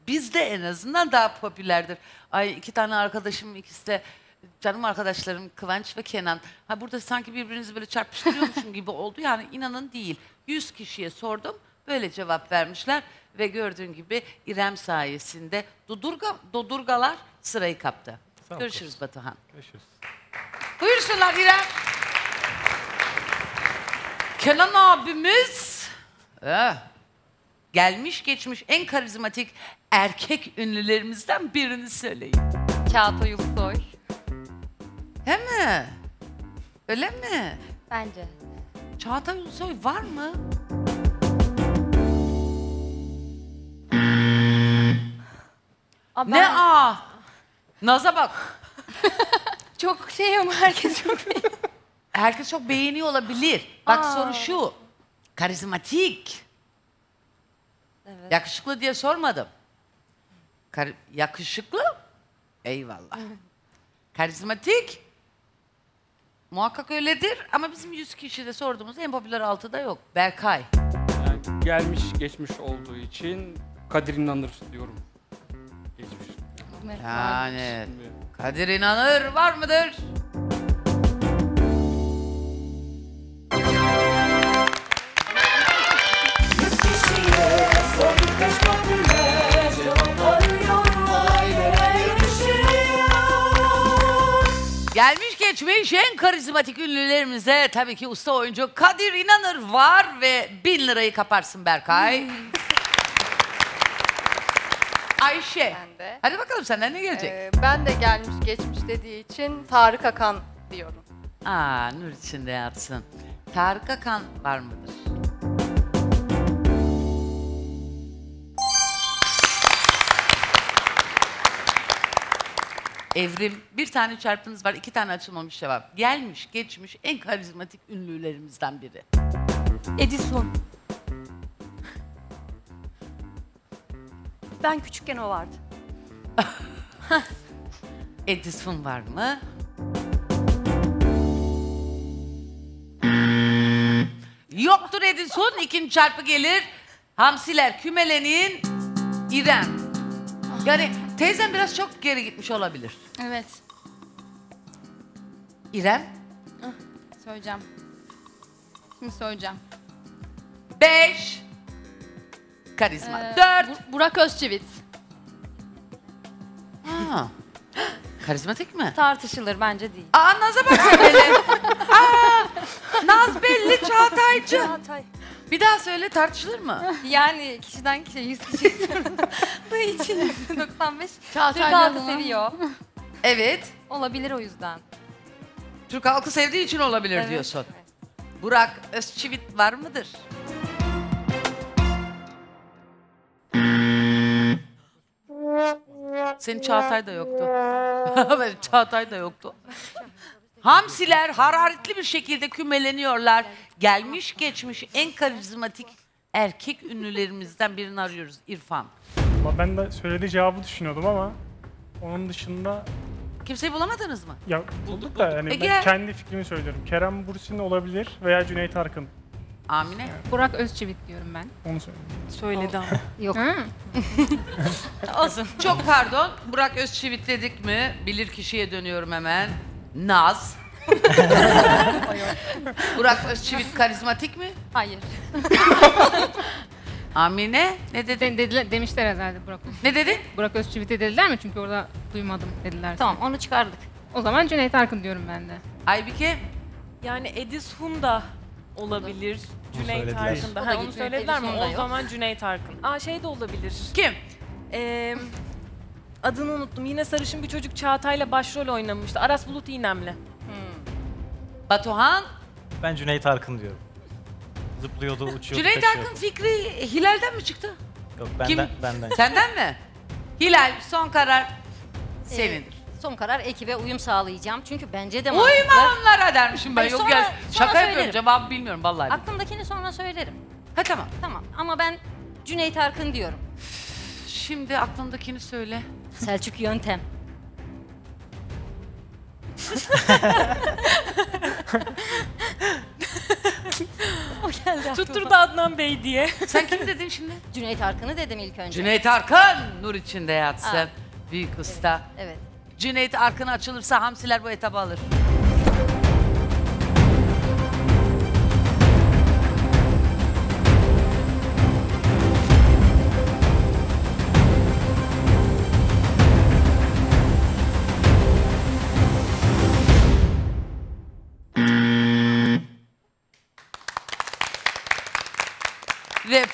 bizde en azından daha popülerdir. Ay iki tane arkadaşım ikisi de canım arkadaşlarım Kıvanç ve Kenan. Ha burada sanki birbirinizi böyle çarpıştırıyormuşum gibi oldu. Yani inanın değil. 100 kişiye sordum. Böyle cevap vermişler ve gördüğün gibi İrem sayesinde Dodurga, Dodurgalar sırayı kaptı. Sağ Görüşürüz Batuhan. Görüşürüz. Buyursunlar İrem. Kenan abimiz eh, gelmiş geçmiş en karizmatik erkek ünlülerimizden birini söyleyin. Kağıt Ulusoy. He mi? Öyle mi? Bence. Çağatay Ulusoy var mı? Aa, Ne aa? Naz'a bak. [LAUGHS] Çok şey ama herkes çok Herkes çok beğeniyor olabilir. Bak Aa. soru şu. Karizmatik. Yakışıklı diye sormadım. Kar- yakışıklı? Eyvallah. Karizmatik? Muhakkak öyledir ama bizim 100 kişide sorduğumuz en popüler altıda yok. Berkay. Yani gelmiş geçmiş olduğu için Kadir İnanır diyorum. Geçmiş. Yani Kadir İnanır var mıdır? Geçmiş en karizmatik ünlülerimize tabii ki usta oyuncu Kadir İnanır var ve bin lirayı kaparsın Berkay. Ayşe. Ben de. Hadi bakalım senden ne gelecek? Ee, ben de gelmiş geçmiş dediği için Tarık Akan diyorum. Aa nur içinde yatsın. Tarık Akan var mıdır? Evrim bir tane çarpınız var, iki tane açılmamış cevap. Gelmiş, geçmiş en karizmatik ünlülerimizden biri. Edison. Ben küçükken o vardı. [LAUGHS] Edison var mı? Yoktur Edison. ikinci çarpı gelir. Hamsiler kümelenin İrem. Yani teyzem biraz çok geri gitmiş olabilir. Evet. İrem. Söyleyeceğim. Şimdi söyleyeceğim. Beş. Karizma. Ee, Dört. Bu- Burak Özçivit. Ha. Karizmatik mi? Tartışılır bence değil. Aa Naz'a bak sen hele. [LAUGHS] Aa, Naz belli Çağataycı. Çağatay. Bir daha söyle tartışılır mı? [LAUGHS] Yani kişiden kişiye 100 kişi [LAUGHS] Bu için 95 Çağatay Türk halkı seviyor. Evet. Olabilir o yüzden. Türk halkı sevdiği için olabilir Evet. diyorsun. Burak Özçivit var mıdır? Senin Çağatay da yoktu. [LAUGHS] evet, Çağatay da yoktu. Hamsiler hararetli bir şekilde kümeleniyorlar. Gelmiş geçmiş en karizmatik erkek ünlülerimizden birini arıyoruz. İrfan. Ama ben de söylediği cevabı düşünüyordum ama onun dışında Kimseyi bulamadınız mı? ya bulduk da yani Ege. ben kendi fikrimi söylüyorum. Kerem Bursin olabilir veya Cüneyt Arkın. Amine. Burak Özçivit diyorum ben. Onu söylüyorum. Söyledi ama. Olsun. Çok pardon. Burak Özçivit dedik mi? Bilir kişiye dönüyorum hemen. Naz. [LAUGHS] Burak Özçivit karizmatik mi? Hayır. [LAUGHS] Amine ne dedi? De, dediler, demişler herhalde Burak Özçivit. Ne dedi? Burak Özçivit'e dediler mi? Çünkü orada duymadım dediler. Tamam onu çıkardık. O zaman Cüneyt Arkın diyorum ben de. Aybike Yani Edison da olabilir. Cüneyt söylediler. Arkın da. Ha, onu söylediler mi? O zaman Cüneyt Arkın. Aa şey de olabilir. kim? Ee, adını unuttum. Yine sarışın bir çocuk Çağatay'la başrol oynamıştı. Aras Bulut İynemli. Batuhan. Ben Cüneyt Arkın diyorum. Zıplıyordu, uçuyordu, Cüneyt kaçıyordu. Arkın fikri Hilal'den mi çıktı? Yok benden, Kim? benden. Senden mi? Hilal son karar senindir. Son karar ekibe uyum sağlayacağım. Çünkü bence de mantıklı. Uyma onlara dermişim ben. Hayır, Yok sonra- ya sonra şaka yapıyorum söylerim. cevabı bilmiyorum vallahi. Aklımdakini sonra söylerim. Ha tamam. Tamam ama ben Cüneyt Arkın diyorum. Şimdi aklındakini söyle. Selçuk Yöntem. [LAUGHS] o geldi. Tutturdu Adnan Bey diye. Sen kim dedin şimdi? Cüneyt Arkın'ı dedim ilk önce. Cüneyt Arkın nur içinde yatsın. Aa. Büyük usta. Evet. Cüneyt Arkın açılırsa hamsiler bu etabı alır.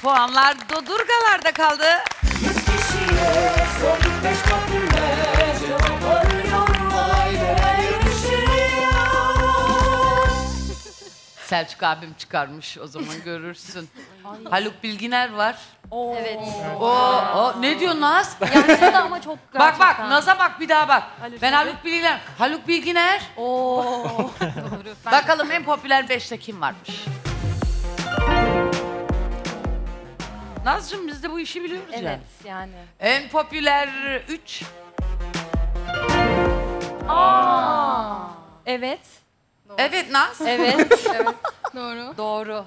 Puanlar Dodurgalar'da kaldı. [LAUGHS] Selçuk abim çıkarmış o zaman [LAUGHS] görürsün. Haluk Bilginer var. Evet. O, o ne diyor Naz? Yaşlı ama çok [LAUGHS] bak bak gerçekten. Naz'a bak bir daha bak. ben Haluk Bilginer. Haluk Bilginer. Oo. Ben- Bakalım en popüler 5'te kim varmış? Nazcığım biz de bu işi biliyoruz ya. Evet yani. En popüler 3. Evet. Evet Naz. Evet. evet. [LAUGHS] Doğru. Doğru.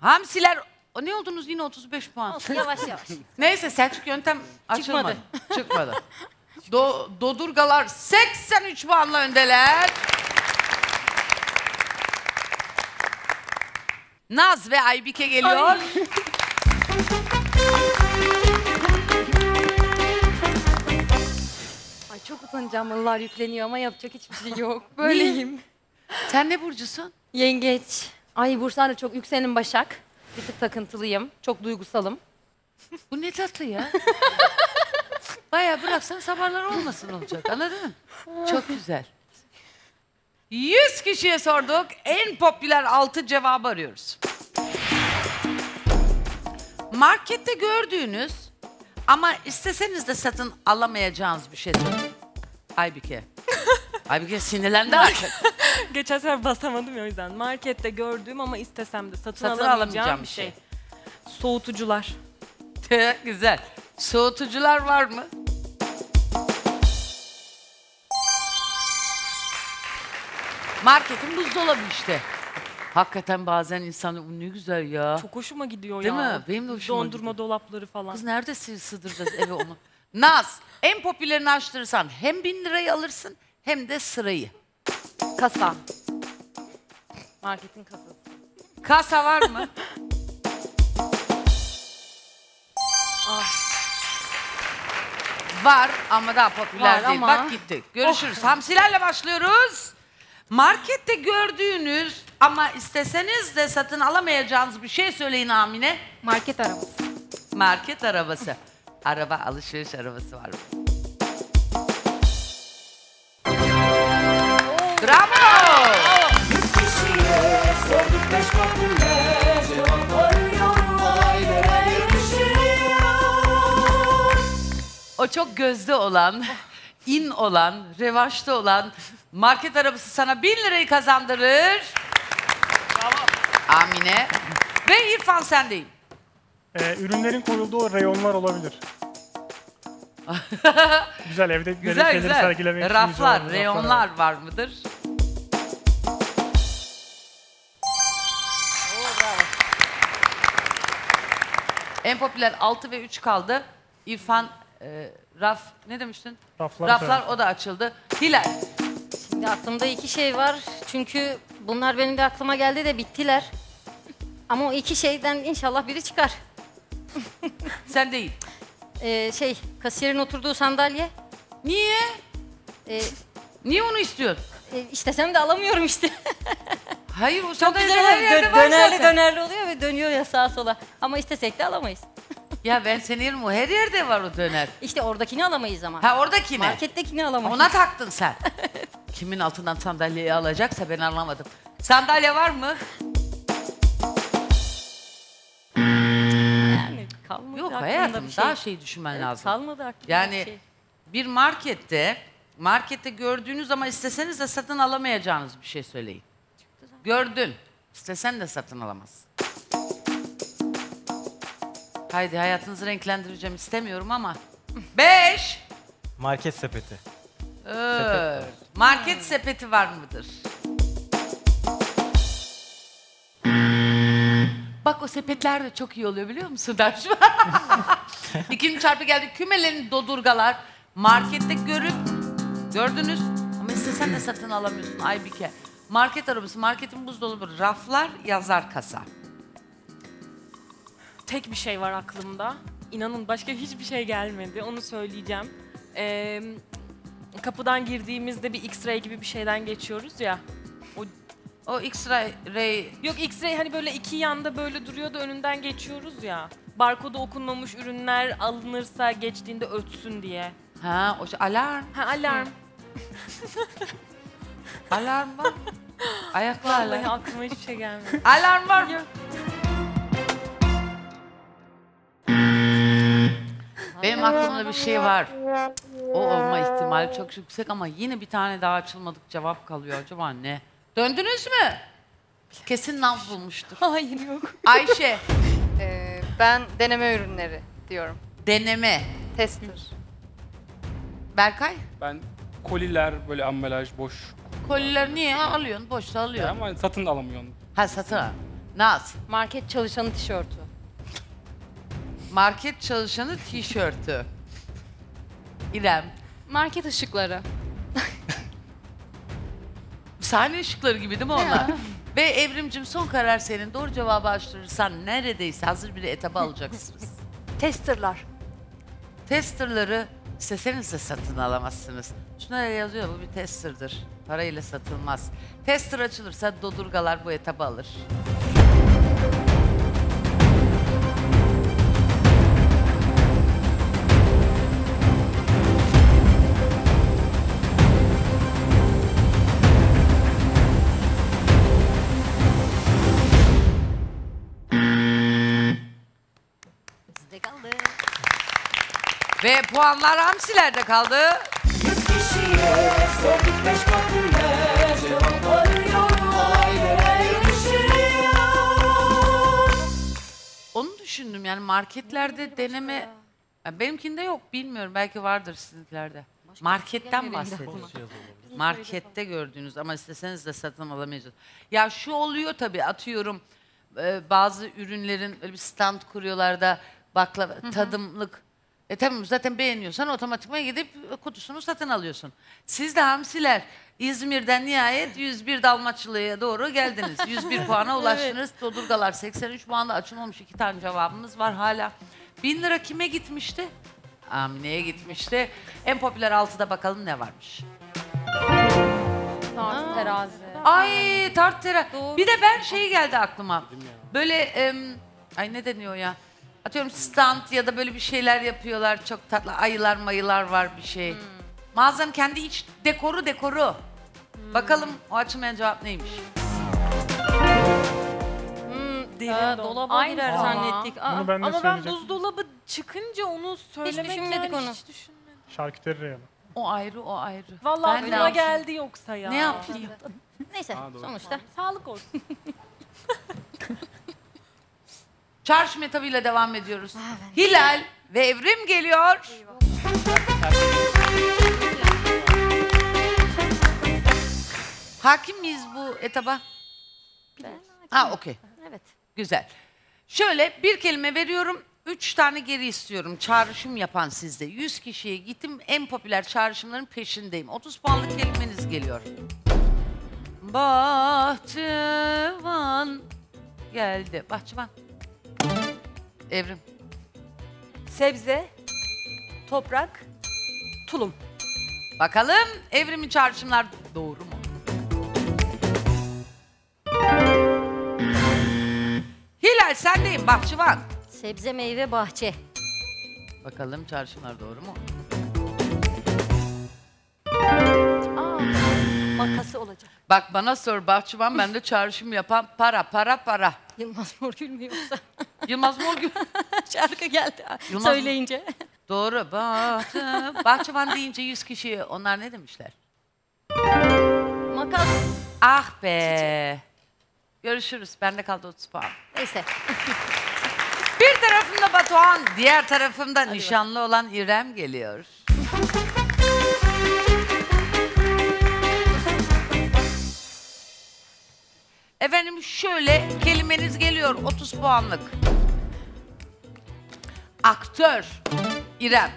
Hamsiler o ne oldunuz yine 35 puan. Olsun, yavaş yavaş. Neyse Selçuk yöntem açılmadı. Çıkmadı. Çıkmadı. Do, Dodurgalar 83 puanla öndeler. Naz ve Aybike geliyor. Ay çok utanacağım yıllar yükleniyor ama yapacak hiçbir şey yok. [LAUGHS] Böyleyim. Sen ne burcusun? Yengeç. Ay Bursan da çok yükselenim Başak. Bir tık takıntılıyım. Çok duygusalım. Bu ne tatlı ya. [LAUGHS] Baya bıraksan sabahlar olmasın olacak anladın mı? Çok güzel. 100 kişiye sorduk. En popüler 6 cevabı arıyoruz. Markette gördüğünüz ama isteseniz de satın alamayacağınız bir şey. Aybike. [LAUGHS] Aybike sinirlendi artık. [LAUGHS] Geçen sefer basamadım ya o yüzden. Markette gördüğüm ama istesem de satın, Satın alamayacağım, alamayacağım bir bir şey. Soğutucular. Güzel. Soğutucular var mı? Marketin buzdolabı işte. Hakikaten bazen insan ne güzel ya. Çok hoşuma gidiyor Değil ya. mi? Benim de hoşuma Dondurma dolapları falan. Kız nerede sı- sığdıracağız eve onu? [LAUGHS] Naz, en popülerini açtırırsan hem bin lirayı alırsın hem de sırayı. Kasa. Marketin kasası. Kasa var mı? [LAUGHS] Var ama daha popüler Var değil. ama- Bak gitti. Görüşürüz. Hamsilerle başlıyoruz. Markette gördüğünüz ama isteseniz de satın alamayacağınız bir şey söyleyin Amine. Market arabası. Market arabası. Araba alışveriş arabası var. Bravo! O çok gözde olan, in olan, revaçta olan market arabası sana bin lirayı kazandırır. Amine. Ve İrfan sendeyim. Ee, ürünlerin koyulduğu reyonlar olabilir. [LAUGHS] güzel evde Güzel güzel. sergilemek için güzel Raflar, olabilir, reyonlar var mıdır? En popüler 6 ve 3 kaldı. İrfan, e, Raf ne demiştin? Raflar, Raflar o da açıldı. Hilal. Şimdi aklımda iki şey var. Çünkü bunlar benim de aklıma geldi de bittiler. Ama o iki şeyden inşallah biri çıkar. [LAUGHS] Sen değil. Ee, şey, kasiyerin oturduğu sandalye. Niye? Ee, Niye onu istiyorsun? e, istesem de alamıyorum işte. [LAUGHS] Hayır o Çok sandalye güzel her oluyor. yerde Dö- var dönerli zaten. dönerli oluyor ve dönüyor ya sağa sola. Ama istesek de alamayız. [LAUGHS] Ya ben seni yerim o her yerde var o döner. İşte oradakini alamayız ama. Ha oradakine. Markettekini alamayız. Ona taktın sen. Kimin altından sandalyeyi alacaksa ben anlamadım. Sandalye var mı? Kalmadı Yok aklımda hayatım bir şey. daha şey düşünmen Evet, lazım. Kalmadı aklımda Yani bir şey. bir markette markette gördüğünüz ama isteseniz de satın alamayacağınız bir şey söyleyin. Gördün. İstesen de satın alamazsın. Haydi hayatınızı renklendireceğim istemiyorum ama. [LAUGHS] Beş. Market sepeti. Dört. Market sepeti var mıdır? Bak o sepetler de çok iyi oluyor biliyor musun Dersim? [LAUGHS] İkinci çarpı geldi. Kümelerin dodurgalar markette görüp gördünüz ama istesen de satın alamıyorsun Aybike. Market arabası, marketin buzdolabı, raflar, yazar kasa. Tek bir şey var aklımda. İnanın başka hiçbir şey gelmedi. Onu söyleyeceğim. Ee, kapıdan girdiğimizde bir X-ray gibi bir şeyden geçiyoruz ya. O X-ray ray, Yok X-ray hani böyle iki yanda böyle duruyor da önünden geçiyoruz ya. Barkodu okunmamış ürünler alınırsa geçtiğinde ötsün diye. ha o şey, alarm, Ha alarm. alarm var. Vallahi alarm. aklıma hiçbir şey gelmedi. Alarm var mı? Benim aklımda bir şey var. O olma ihtimali çok yüksek ama yine bir tane daha açılmadık cevap kalıyor. Acaba ne? Döndünüz mü? Kesin nav bulmuştur. [LAUGHS] Hayır yok. Ayşe, Ee, ben deneme ürünleri diyorum. deneme. Tester. Berkay, Ben koliler böyle ambalaj boş kolileri niye alıyorsun? Boşta alıyorsun. ama satın alamıyorsun. Ha satın al. Naz, Market çalışanı tişörtü. market çalışanı tişörtü. İrem, Market ışıkları. [LAUGHS] sahne ışıkları gibi değil mi onlar? Ve Evrimcim son karar senin. Doğru cevabı açtırırsan neredeyse hazır bir etaba alacaksınız. [LAUGHS] Testerlar. Testerları isteseniz de satın alamazsınız. Şuna yazıyor bu bir testerdır. Parayla satılmaz. Tester açılırsa dodurgalar bu etabı alır. Puanlar hamsilerde kaldı. Yüz kişiye sorduk beş popüler Cevap arıyorum aileler yarışıyor Onu düşündüm yani marketlerde deneme... Ya benimkinde yok bilmiyorum belki vardır sizinkilerde. Marketten bahsediyorum. Markette gördüğünüz ama isteseniz de satın alamayacağız. Ya şu oluyor tabii atıyorum e, bazı ürünlerin öyle bir stand kuruyorlar da baklava tadımlık. E tamam zaten beğeniyorsan otomatikman gidip kutusunu satın alıyorsun. Siz de hamsiler İzmir'den nihayet 101 Dalmaçlı'ya doğru geldiniz. [LAUGHS] 101 puana ulaştınız. Dodurgalar 83 puanla açılmamış iki tane cevabımız var hala. 1000 lira kime gitmişti? Amine'ye gitmişti. En popüler 6'da bakalım ne varmış. Tart, terazi. Ay tart tera. Bir de ben şey geldi aklıma. Böyle em, ay ne deniyor ya? Atıyorum stand ya da böyle bir şeyler yapıyorlar. Çok tatlı ayılar mayılar var bir şey. Mağazanın kendi iç dekoru dekoru. Bakalım o açılmayan cevap neymiş? Derin dol- dolaba Aynı girer zannettik. Aa, Bunu ben de Ama ben söyleyecektim. buzdolabı çıkınca onu söylemek düşünmedik yani onu. hiç düşünmedim. Şarküteri reyonu. O ayrı o ayrı. Vallahi Ben aklıma yapayım. geldi yoksa ya. Ne yapayım? Neyse sonuçta. Sağlık olsun. [LAUGHS] Çarşı metabıyla devam ediyoruz. Hilal ve Evrim geliyor. Hakim miyiz bu etaba? Ha okey. Evet. Güzel. Şöyle bir kelime veriyorum. Üç tane geri istiyorum. Çağrışım yapan sizde. 100 kişiye gittim. En popüler çağrışımların peşindeyim. 30 puanlık kelimeniz geliyor. Bahçıvan geldi. Bahçıvan. Evrim. Sebze, toprak, tulum. Bakalım evrimin çağrışımlar doğru mu? Hilal sendeyim Bahçıvan. Sebze, meyve, bahçe. Bakalım çağrışımlar doğru mu? Aa, makası olacak. Bak bana sor Bahçıvan ben de çağrışım yapan para para para. Yılmaz Morgül mü yoksa? Yılmaz Morgül. [LAUGHS] Şarkı geldi Yılmaz- söyleyince. Doğru. Bahçı, Bahçıvan deyince 100 kişi onlar ne demişler? Makas. Ah be. Görüşürüz. Bende kaldı 30 puan. Neyse. [LAUGHS] Bir tarafımda Batuhan, diğer tarafımda nişanlı olan İrem geliyor. Efendim şöyle kelimeniz geliyor 30 puanlık. Aktör İrem.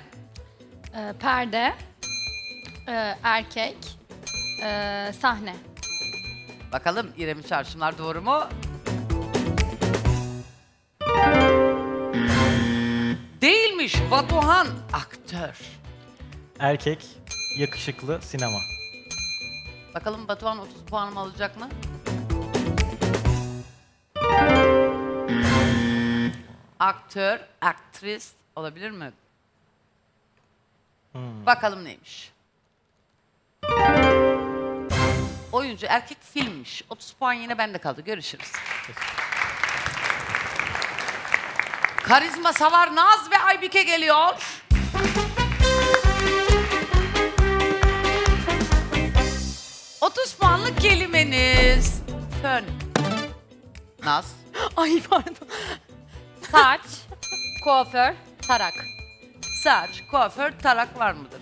Ee, perde, e, erkek, e, sahne. Bakalım İrem'in çağrışımlar doğru mu? Değilmiş Batuhan aktör. Erkek, yakışıklı, sinema. Bakalım Batuhan 30 puanımı alacak mı? Aktör, aktris olabilir mi? Bakalım neymiş? Oyuncu erkek filmmiş. 30 puan yine bende kaldı. Görüşürüz. Karizma Savar Naz ve Aybike geliyor. ...30 puanlık kelimeniz. Fön. Naz. Ay pardon. Saç, kuaför, tarak. Saç, kuaför, tarak var mıdır?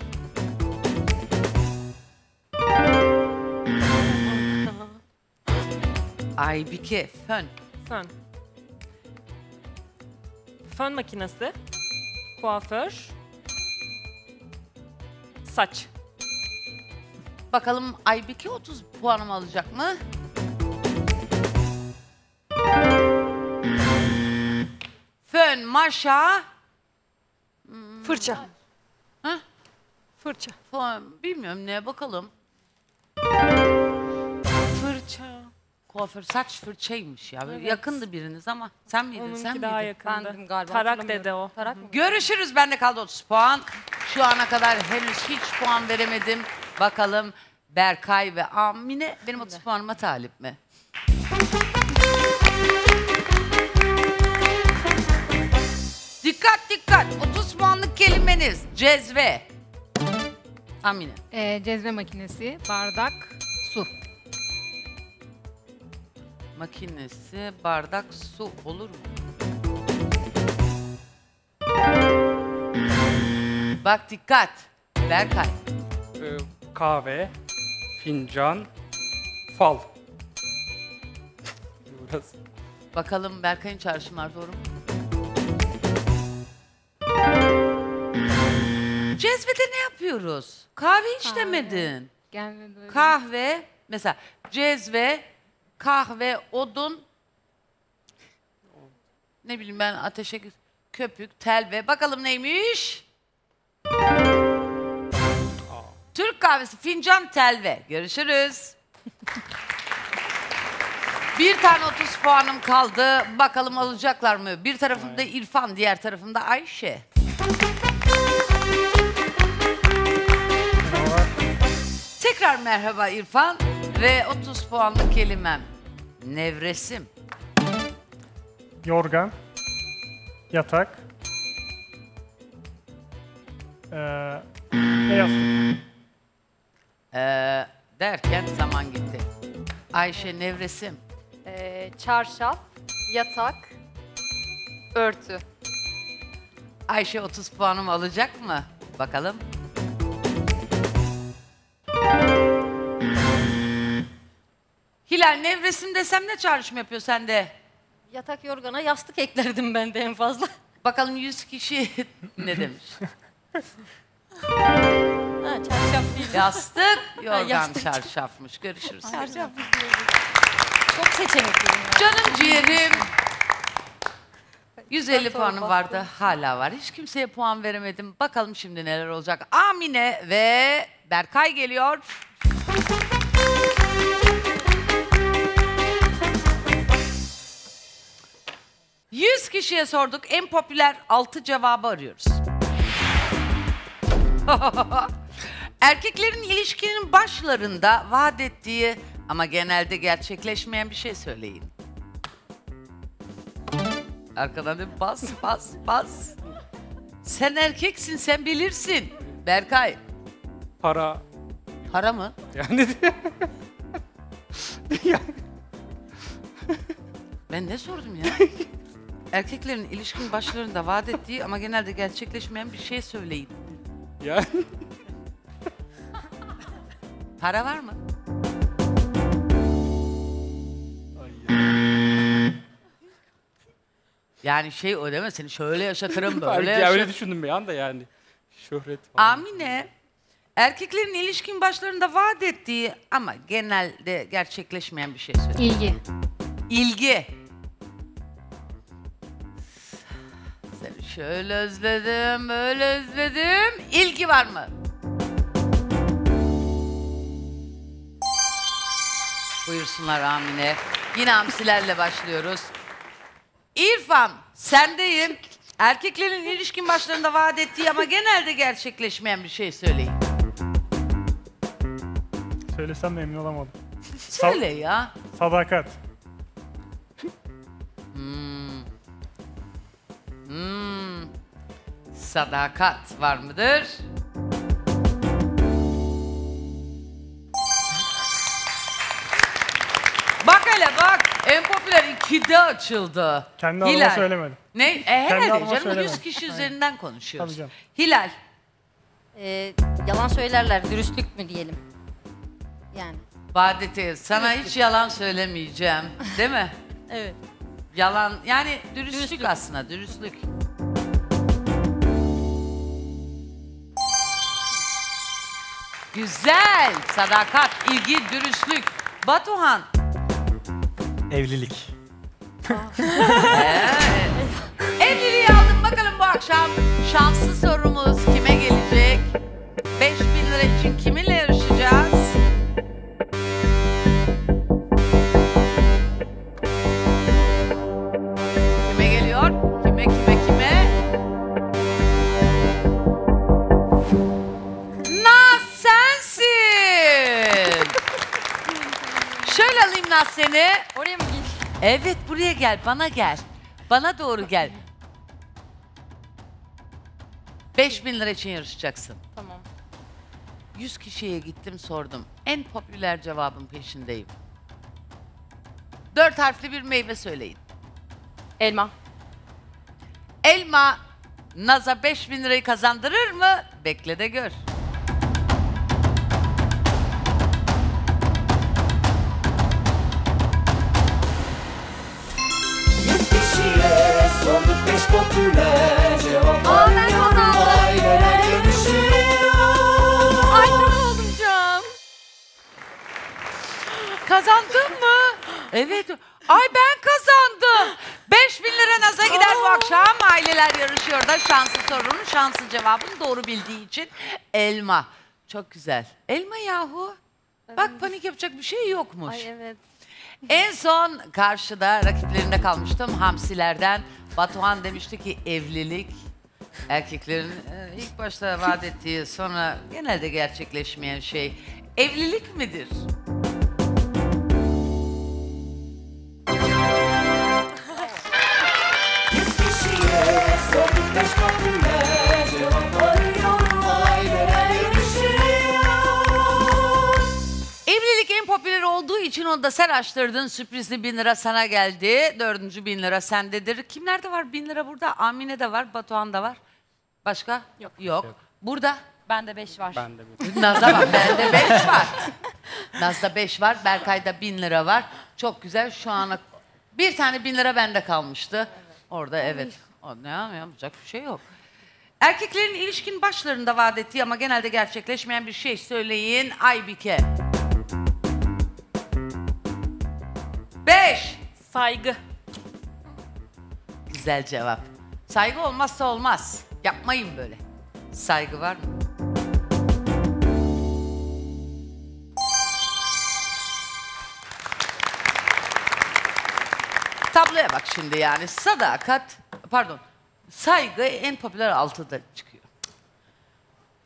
Aybike, fön. Fön. Fön makinesi. Kuaför. Saç. Bakalım Aybike 30 puanımı alacak mı? Fön, maşa, Fırça. Ha? Fırça. fön, bilmiyorum ne bakalım. Fırça. Kuaför, saç fırçaymış ya. Böyle Yakındı biriniz ama sen miydin, sen Onunki miydin? daha yakındı. Bendim galiba. Tarak hatırlamıyorum. dedi o. Tarak mı? Görüşürüz. Bende kaldı 30 puan. Şu ana kadar henüz hiç puan veremedim. Bakalım Berkay ve Amine benim 30 puanıma talip mi? Dikkat dikkat. 30 puanlık kelimeniz. Cezve. Amine. Ee, cezve makinesi, bardak, su. Makinesi, bardak, su olur mu? Bak dikkat. Berkay. Ee, kahve, fincan, fal. [LAUGHS] Biraz Bakalım Berkay'ın çağrışımları doğru mu? Cezvede ne yapıyoruz? Kahve hiç Kahve. demedin. Gelmedi öyle. Kahve, mesela cezve, kahve, odun, ne bileyim ben ateşe köpük, telve. Bakalım neymiş? Türk kahvesi, fincan, telve. Görüşürüz. [LAUGHS] Bir tane 30 puanım kaldı. Bakalım alacaklar mı? Bir tarafımda İrfan, diğer tarafımda Ayşe. Tekrar merhaba İrfan ve 30 puanlık kelimem. Nevresim. Yorgan. Yatak. Ee, ve yastık. Ee, derken zaman gitti. Ayşe nevresim. Ee, çarşaf, yatak, örtü. Ayşe 30 puanım alacak mı? Bakalım. Nevresim desem ne çağrışım yapıyor sende? Yatak yorgana yastık eklerdim ben de en fazla. [LAUGHS] Bakalım 100 kişi [LAUGHS] ne demiş? Ha, çarşaf değil. Yastık, yorgan yastık. çarşafmış. Görüşürüz. Çarşaf Çok seçenekliyim ya. Canım ciğerim. 150 puanım vardı. Hala var. Hiç kimseye puan veremedim. Bakalım şimdi neler olacak. Amine ve Berkay geliyor. Yüz kişiye sorduk. En popüler 6 cevabı arıyoruz. [LAUGHS] Erkeklerin ilişkinin başlarında vaat ettiği ama genelde gerçekleşmeyen bir şey söyleyin. Arkadan da bas bas bas. Sen erkeksin sen bilirsin. Berkay. para Para mı? yani Ben ne sordum ya? [LAUGHS] Erkeklerin ilişkin başlarında vaat ettiği ama genelde gerçekleşmeyen bir şey söyleyin. yani Para var mı? Yani şey o değil mi? Seni şöyle yaşatırım böyle öyle yaşatırım. düşündüm bir anda yani. Şöhret falan. Amine, erkeklerin ilişkin başlarında vaat ettiği ama genelde gerçekleşmeyen bir şey söyle. İlgi. İlgi. Şöyle özledim, böyle özledim. İlgi var mı? Buyursunlar Amine. Yine hamsilerle başlıyoruz. İrfan, sendeyim. Erkeklerin ilişkin başlarında vaat ettiği ama genelde gerçekleşmeyen bir şey söyleyin. Söylesem de emin olamadım. [LAUGHS] Söyle ya. Sadakat. Sadakat var mıdır? Bak hele bak. En popüler 2'de açıldı. Kendi adıma Hilal. söylemedim. Ne? E, herhalde adıma canım söylemedim. 100 kişi Aynen. üzerinden konuşuyoruz. Tabii canım. Hilal. Ee, yalan söylerler, dürüstlük mü diyelim? Yani. Badeti sana hiç yalan söylemeyeceğim. Değil mi? [LAUGHS] Evet. Yalan yani dürüstlük, Dürüstlük. aslında dürüstlük. Güzel. Sadakat, ilgi, dürüstlük. Batuhan. Evlilik. [LAUGHS] Evliliği aldım bakalım bu akşam. Şanslı sorumuz kime gelecek? 5000 lira için kiminle Naz seni. Oraya mı git? Evet buraya gel, bana gel. Bana doğru gel. 5000 lira için yarışacaksın. Tamam. 100 kişiye gittim sordum. En popüler cevabın peşindeyim. Dört harfli bir meyve söyleyin. Elma. Elma Naz'a 5000 lirayı kazandırır mı? Bekle de gör. Sorduk beş popüler Cevapları aileler yarışıyor Ay şu an. Kazandın mı? Evet. Ay ben kazandım. 5000 lira Naz'a gider bu akşam. Aileler yarışıyor da şanslı sorunun şanslı cevabını doğru bildiği için elma. Çok güzel. Elma yahu. Bak panik yapacak bir şey yokmuş. Ay evet. En son karşıda rakiplerinde kalmıştım hamsilerden. Batuhan demişti ki evlilik erkeklerin e, ilk başta vaat ettiği sonra genelde gerçekleşmeyen şey evlilik midir? İçin onu da sen açtırdın. Sürprizli bin lira sana geldi. Dördüncü bin lira sendedir. Kimlerde var bin lira burada? Amine de var, Batuhan da var. Başka? Yok. Yok. Burada? Bende 5 var. Ben de bir. Naz'da var. Bende beş var. Naz'da beş var. Berkay'da bin lira var. Çok güzel. Şu ana bir tane bin lira bende kalmıştı. Orada evet. O, ne yapacak bir şey yok. Erkeklerin ilişkin başlarında vaat ettiği ama genelde gerçekleşmeyen bir şey söyleyin. Aybike. Beş. Saygı. Güzel cevap. Saygı olmazsa olmaz. Yapmayın böyle. Saygı var mı? Tabloya bak şimdi yani. Sadakat, pardon. Saygı en popüler altıda çıkıyor.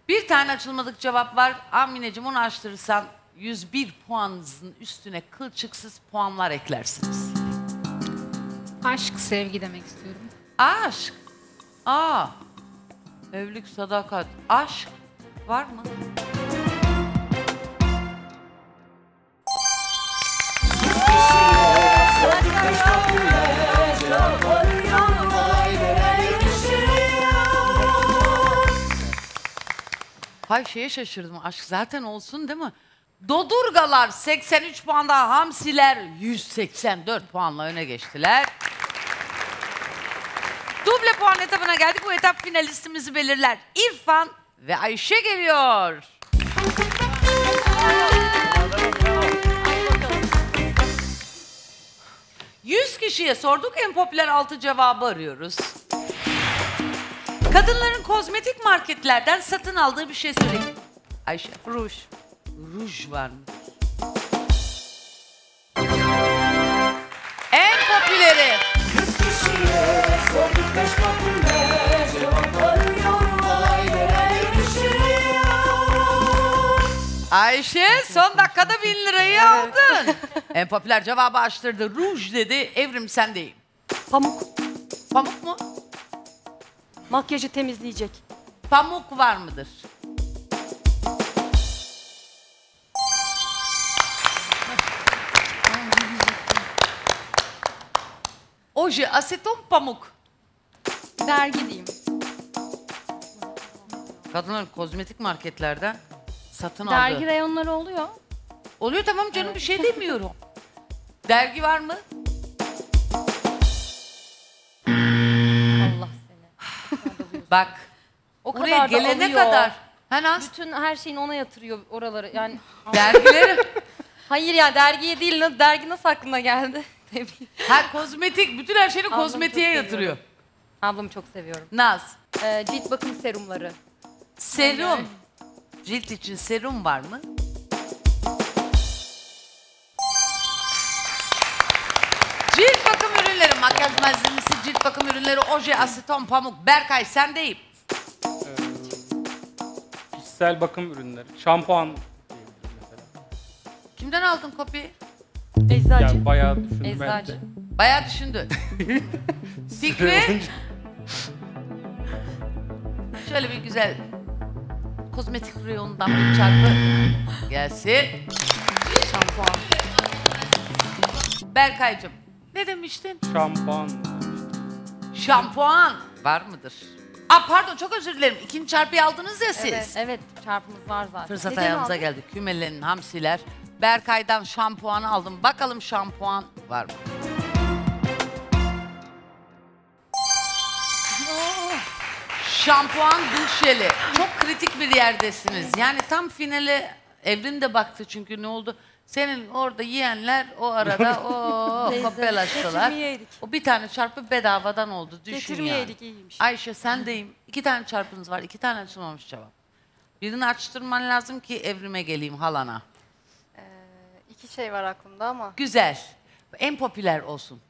Bir tane açılmadık cevap var. Amineciğim onu açtırırsan 101 puanınızın üstüne kılçıksız puanlar eklersiniz. Aşk, sevgi demek istiyorum. Aşk. Aa. Evlilik, sadakat. Aşk var mı? Hay şeye şaşırdım. Aşk zaten olsun değil mi? Dodurgalar 83 puanda, Hamsiler 184 puanla öne geçtiler. Duble puan etabına geldik. Bu etap finalistimizi belirler. İrfan ve Ayşe geliyor. Yüz kişiye sorduk en popüler altı cevabı arıyoruz. Kadınların kozmetik marketlerden satın aldığı bir şey söyleyin. Ayşe. Ruj. Ruj var mı? En popüleri. Kişiye sorduk beş popüler Ayşe son dakikada bin lirayı aldın. [LAUGHS] en popüler cevabı açtırdı. Ruj dedi. Evrim sendeyim. Pamuk. Pamuk mu? Makyajı temizleyecek. Pamuk var mıdır? Oje, aseton, pamuk. Dergi diyeyim. Kadınların kozmetik marketlerden satın Dergi aldığı. reyonları oluyor. Oluyor tamam canım bir şey demiyorum. [LAUGHS] Dergi var mı? Allah seni. [LAUGHS] Bak. O kadar Buraya da gelene alıyor. kadar. Ha Naz? Bütün her şeyini ona yatırıyor oraları. Yani Dergileri. [LAUGHS] hayır ya dergiye değil. na- Dergi nasıl aklına geldi? Ne bileyim. ha kozmetik. Bütün her şeyini kozmetiğe çok yatırıyor. seviyorum. Ablamı çok seviyorum. Naz. Ee, cilt bakım serumları. Serum. Cilt için serum var mı? Cilt bakım ürünleri, makyaj malzemesi, cilt bakım ürünleri, oje, aseton, pamuk. Berkay sendeyim. Kişisel bakım ürünleri. Şampuan mesela. Kimden aldın kopyayı? Eczacı. Yani bayağı düşündüm Eczacı. bence. Bayağı düşündü. [LAUGHS] Fikri? Şöyle bir güzel kozmetik reyonundan bir çarpı gelsin. Şampuan. Berkaycığım ne demiştin? Şampuan. Şampuan var mıdır? Aa pardon çok özür dilerim. İkinci çarpıyı aldınız ya siz. Evet. Evet çarpımız var zaten. Fırsat Neden ayağımıza aldın? geldi. Kümelenin hamsiler. Berkay'dan şampuanı aldım. Bakalım şampuan var mı? Şampuan duş jeli. Çok kritik bir yerdesiniz. Yani tam finale Evrim de baktı çünkü ne oldu? Senin orada yiyenler o arada [LAUGHS] o. Getirmeyeydik. O bir tane çarpı bedavadan oldu. Düşün Getirmeyeydik yani. iyiymiş. Ayşe sen deyim. İki tane çarpınız var. iki tane açılmamış cevap. Birini açtırman lazım ki evrime geleyim halana. İki şey var aklımda ama. Güzel. En popüler olsun.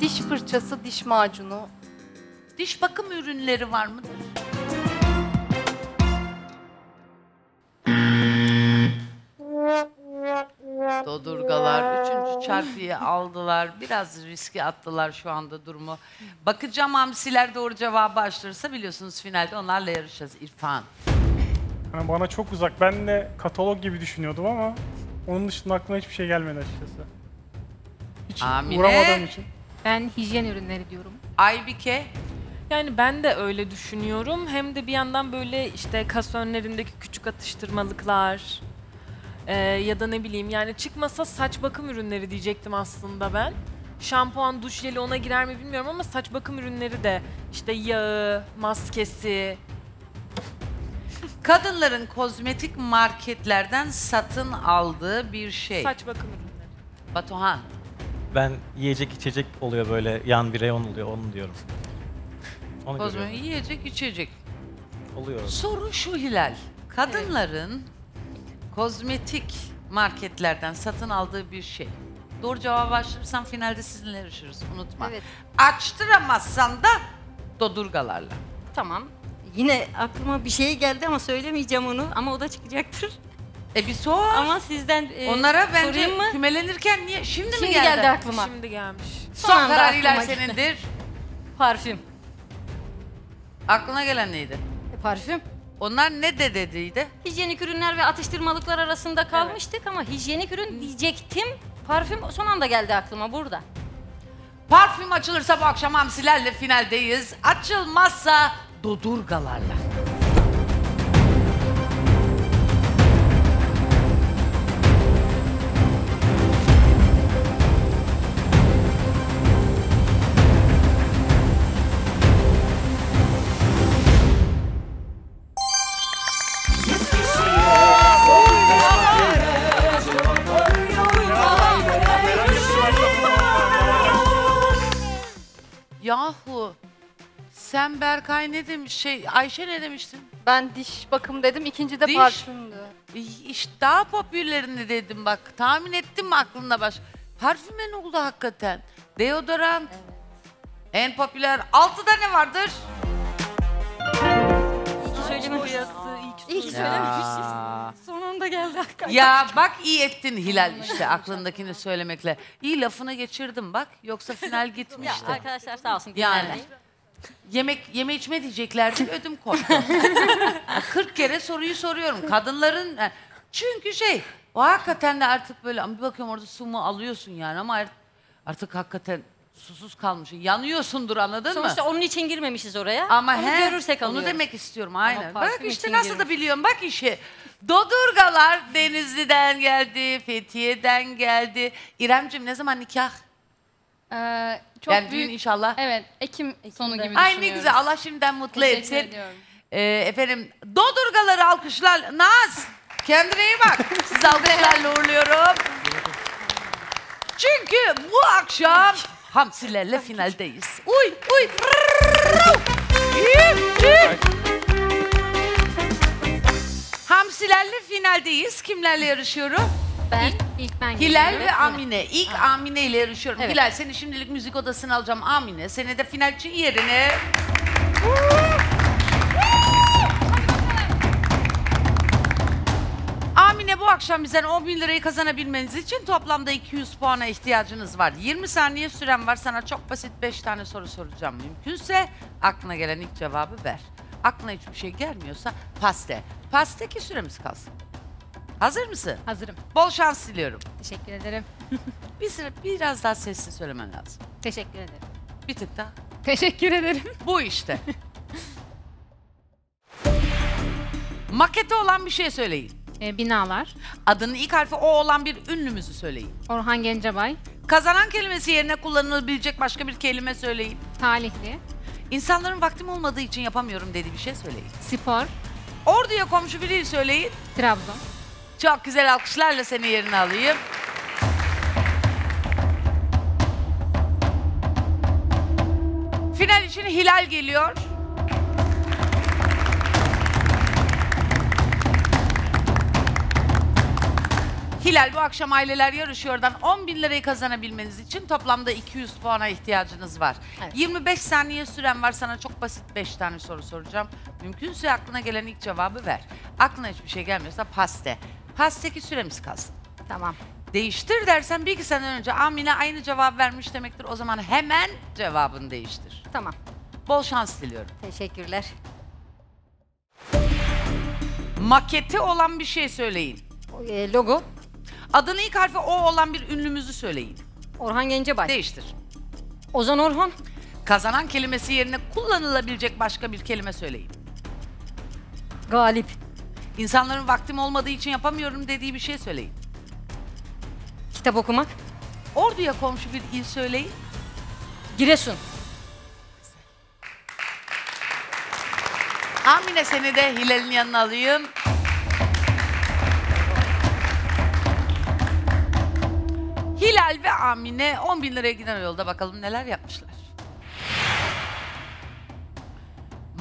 Diş fırçası, diş macunu. Diş bakım ürünleri var mıdır? Dodurgalar üçüncü çarpıyı aldılar. Biraz riske attılar şu anda durumu. Bakacağım hamsiler doğru cevabı açtırırsa biliyorsunuz finalde onlarla yarışacağız. İrfan. Yani bana çok uzak. Ben de katalog gibi düşünüyordum ama onun dışında aklıma hiçbir şey gelmedi açıkçası. Hiç Amine. uğramadığım için. Ben hijyen ürünleri diyorum. Aybike. Yani ben de öyle düşünüyorum. Hem de bir yandan böyle işte kas önlerindeki küçük atıştırmalıklar eee, ya da ne bileyim yani çıkmasa saç bakım ürünleri diyecektim aslında ben. Şampuan, duş jeli ona girer mi bilmiyorum ama saç bakım ürünleri de işte yağı, maskesi. Kadınların kozmetik marketlerden satın aldığı bir şey. Saç bakım ürünleri. Batuhan. Ben yiyecek içecek oluyor böyle yan bir reyon oluyor onu diyorum. Onu Kozmetik görüyorum. yiyecek içecek. Oluyor. Soru şu Hilal. Kadınların kozmetik marketlerden satın aldığı bir şey. Doğru cevabı açtırırsan finalde sizinle yarışırız. Unutma. Evet. Açtıramazsan da dodurgalarla. Tamam. Yine aklıma bir şey geldi ama söylemeyeceğim onu ama o da çıkacaktır. E bir sor. Ama sizden e, Onlara bence sorayım mı? kümelenirken niye? Şimdi, mi Şimdi geldi? geldi aklıma. Şimdi gelmiş. Son anda karar geldi. senindir. Parfüm. Aklına gelen neydi? E, parfüm. Onlar ne de dediydi? Hijyenik ürünler ve atıştırmalıklar arasında kalmıştık ama hijyenik ürün diyecektim. Parfüm son anda geldi aklıma burada. Parfüm açılırsa bu akşam hamsilerle finaldeyiz. Açılmazsa dodurgalarla. Sen Berkay ne demiş şey Ayşe ne demiştin? Ben diş bakım dedim. İkinci de Diş. parfümdü. İşte daha popülerini dedim bak. Tahmin ettim mi aklında baş? Parfüme ne oldu hakikaten? Deodorant. En popüler. Altıda ne vardır? İyi ki söylememişiz. Söylememişiz. [LAUGHS] Ya. Son anda geldi hakikaten. ya bak iyi ettin Hilal işte aklındakini söylemekle. İyi lafını geçirdim bak. Yoksa final [LAUGHS] Ya gitmişti. arkadaşlar sağ olsun Yani. dinlerler. Yemek yeme içme diyeceklerdi ödüm koptu. [LAUGHS] 40 kere soruyu soruyorum. Kadınların çünkü şey o hakikaten de artık böyle bir bakıyorum orada su mu alıyorsun yani ama art- artık hakikaten susuz kalmışsın. Yanıyorsundur anladın mı? Sonuçta onun için girmemişiz oraya. Ama Onu he, görürsek onu alıyoruz. demek istiyorum aynen. Bak işte için nasıl da girmiş. biliyorum bak işi. Dodurgalar Denizli'den geldi, Fethiye'den geldi. İremcim ne zaman nikah? Ee, çok yani büyük. düğün inşallah. Evet, Ekim sonu gibi Ay ne düşünüyoruz. güzel Allah şimdiden mutlu Teşekkür etsin. ediyorum. Ee, efendim Dodurgaları alkışlar. Naz kendine iyi bak. [LAUGHS] Sizi alkışlarla uğurluyorum. Çünkü bu akşam hamsilerle finaldeyiz. Uy uy. Hamsilerle finaldeyiz. Kimlerle yarışıyorum? Ben İlk ben Hilal geliyorum. ve Amine. İlk Amine ile yarışıyorum. Evet. Hilal seni şimdilik müzik odasına alacağım. Amine seni de final için yerine. Amine bu akşam bizden 10 bin lirayı kazanabilmeniz için toplamda 200 puana ihtiyacınız var. 20 saniye süren var. Sana çok basit 5 tane soru soracağım. Mümkünse aklına gelen ilk cevabı ver. aklına hiçbir şey gelmiyorsa paste. Pasteki süremiz kalsın. Hazır mısın? Hazırım. Bol şans diliyorum. Teşekkür ederim. [LAUGHS] Bir sıra biraz daha sessiz söylemen lazım. Teşekkür ederim. Bir tık daha. Teşekkür ederim. Bu işte. Maketi olan bir şey söyleyin. Ee, binalar. Adının ilk harfi O olan bir ünlümüzü söyleyin. Orhan Gencebay. Kazanan kelimesi yerine kullanılabilecek başka bir kelime söyleyin. Talihli. İnsanların vaktim olmadığı için yapamıyorum dediği bir şey söyleyin. Spor. Orduya komşu bir il söyleyin. Trabzon. Çok güzel alkışlarla seni yerine alayım. Final için Hilal geliyor. Hilal bu akşam aileler yarışıyordan 10 bin lirayı kazanabilmeniz için toplamda 200 puana ihtiyacınız var. 25 saniye süren var sana çok basit 5 tane soru soracağım. Mümkünse aklına gelen ilk cevabı ver. Aklına hiçbir şey gelmiyorsa paste. Pasteki süremiz kalsın. Tamam. Değiştir dersen bir iki sene önce Amine aynı cevap vermiş demektir. O zaman hemen cevabını değiştir. Tamam. Bol şans diliyorum. Teşekkürler. Maketi olan bir şey söyleyin. Ee, logo. Adının ilk harfi O olan bir ünlümüzü söyleyin. Orhan Gencebay. Değiştir. Ozan Orhan. Kazanan kelimesi yerine kullanılabilecek başka bir kelime söyleyin. Galip. İnsanların vaktim olmadığı için yapamıyorum dediği bir şey söyleyin. Kitap okumak. Orduya komşu bir il söyleyin. Giresun. Amine seni de Hilal'in yanına alayım. Hilal ve Amine 10 bin liraya giden yolda bakalım neler yapmışlar.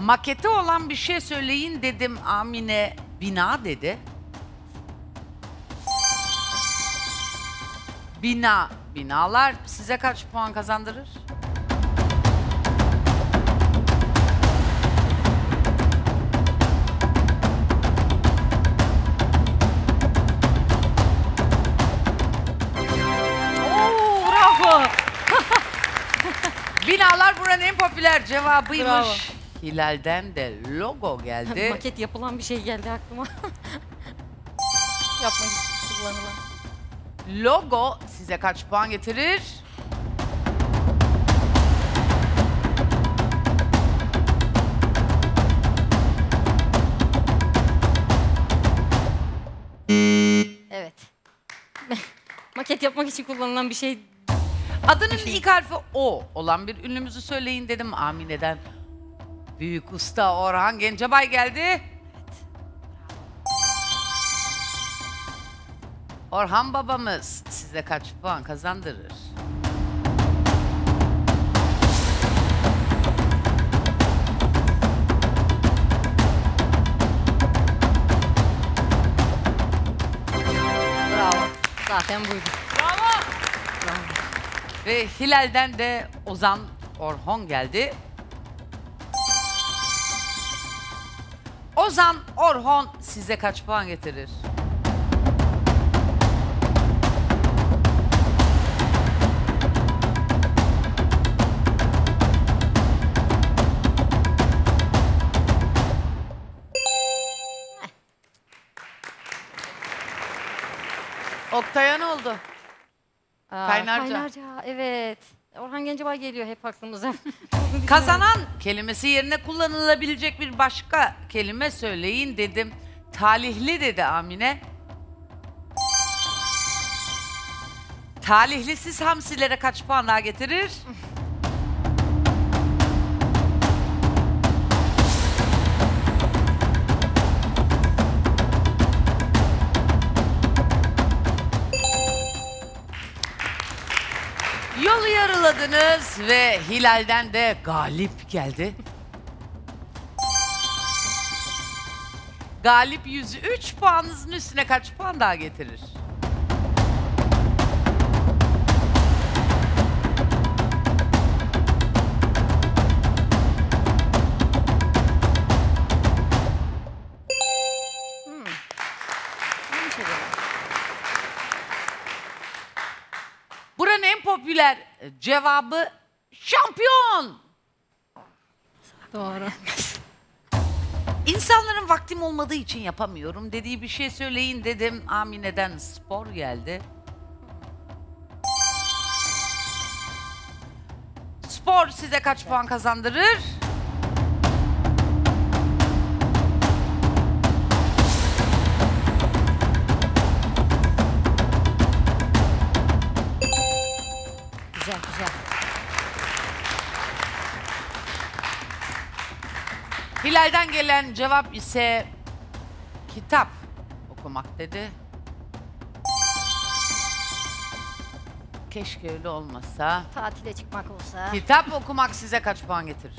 Maketi olan bir şey söyleyin dedim Amine bina dedi. Bina, binalar size kaç puan kazandırır? [LAUGHS] Binalar buranın en popüler cevabıymış. Bravo. Hilal'den de logo geldi. [LAUGHS] Maket yapılan bir şey geldi aklıma. [LAUGHS] Yapmak için kullanılan. Logo size kaç puan getirir? Evet. [LAUGHS] Maket yapmak için kullanılan bir şey. Adının ilk harfi O olan bir ünlümüzü söyleyin dedim Amine'den. Büyük usta Orhan Gencebay geldi. Orhan babamız size kaç puan kazandırır? Bravo. Zaten buydu. Ve Hilal'den de Ozan Orhon geldi. Ozan Orhon size kaç puan getirir? Oktay'a ne oldu? Aa, Kaynarca. Kaynarca, evet. Orhan Gencebay geliyor hep aklımıza. [LAUGHS] Kazanan kelimesi yerine kullanılabilecek bir başka kelime söyleyin dedim. Talihli dedi Amine. Talihlisiz hamsilere kaç puan daha getirir? Yolu yarıladınız ve Hilal'den de galip geldi. Galip 103 puanınızın üstüne kaç puan daha getirir? Popüler cevabı şampiyon. Doğru. İnsanların vaktim olmadığı için yapamıyorum dediği bir şey söyleyin dedim. Amine'den spor geldi. Spor size kaç puan kazandırır? Hilal'den gelen cevap ise kitap okumak dedi. Keşke öyle olmasa. Tatile çıkmak olsa. Kitap okumak size kaç puan getirir?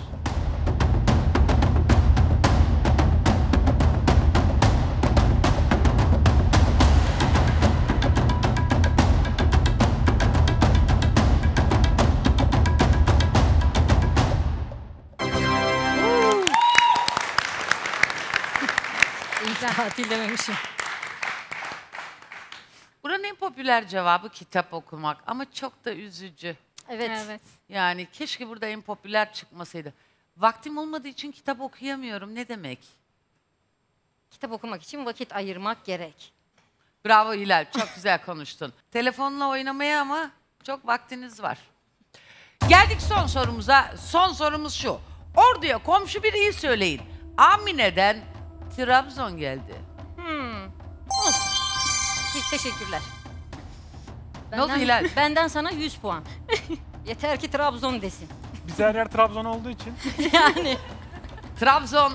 Tatil dememişim. Buranın en popüler cevabı kitap okumak ama çok da üzücü. Evet. Evet. Yani keşke burada en popüler çıkmasaydı. Vaktim olmadığı için kitap okuyamıyorum. Ne demek? Kitap okumak için vakit ayırmak gerek. Bravo Hilal. Çok güzel [LAUGHS] konuştun. Telefonla oynamaya ama çok vaktiniz var. Geldik son sorumuza. Son sorumuz şu. Orduya komşu bir iyi söyleyin. Amine'den Trabzon geldi. Hmm. Olsun. Te- Teşekkürler. Ne oldu Hilal? [LAUGHS] Benden sana 100 puan. [LAUGHS] Yeter ki Trabzon desin. Biz her yer Trabzon olduğu için. [LAUGHS] yani. Trabzon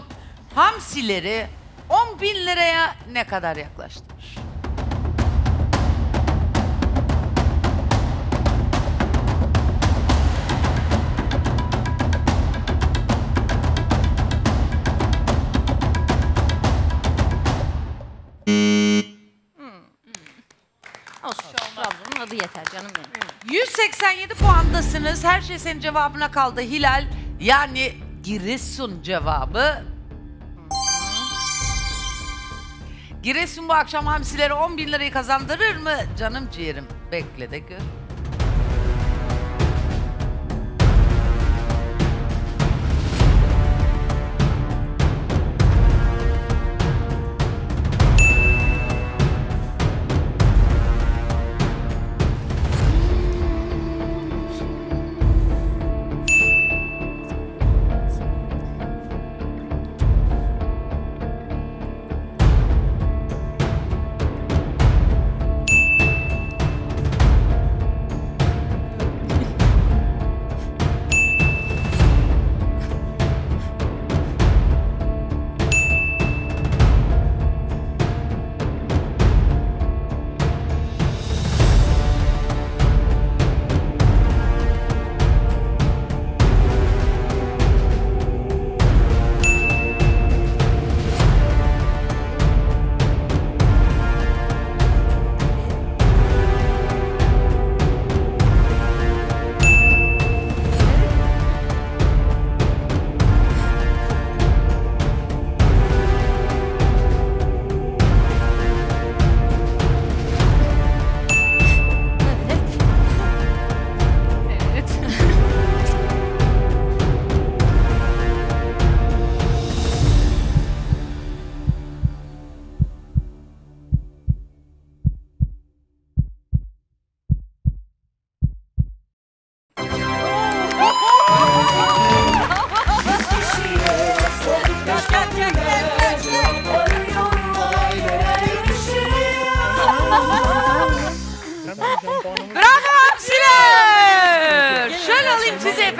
hamsileri 10 bin liraya ne kadar yaklaştırır? Yeter canım benim. 187 puandasınız. Her şey senin cevabına kaldı Hilal. Yani Giresun cevabı. Giresun bu akşam hamsilere 10 bin lirayı kazandırır mı? Canım ciğerim. Bekle de gör.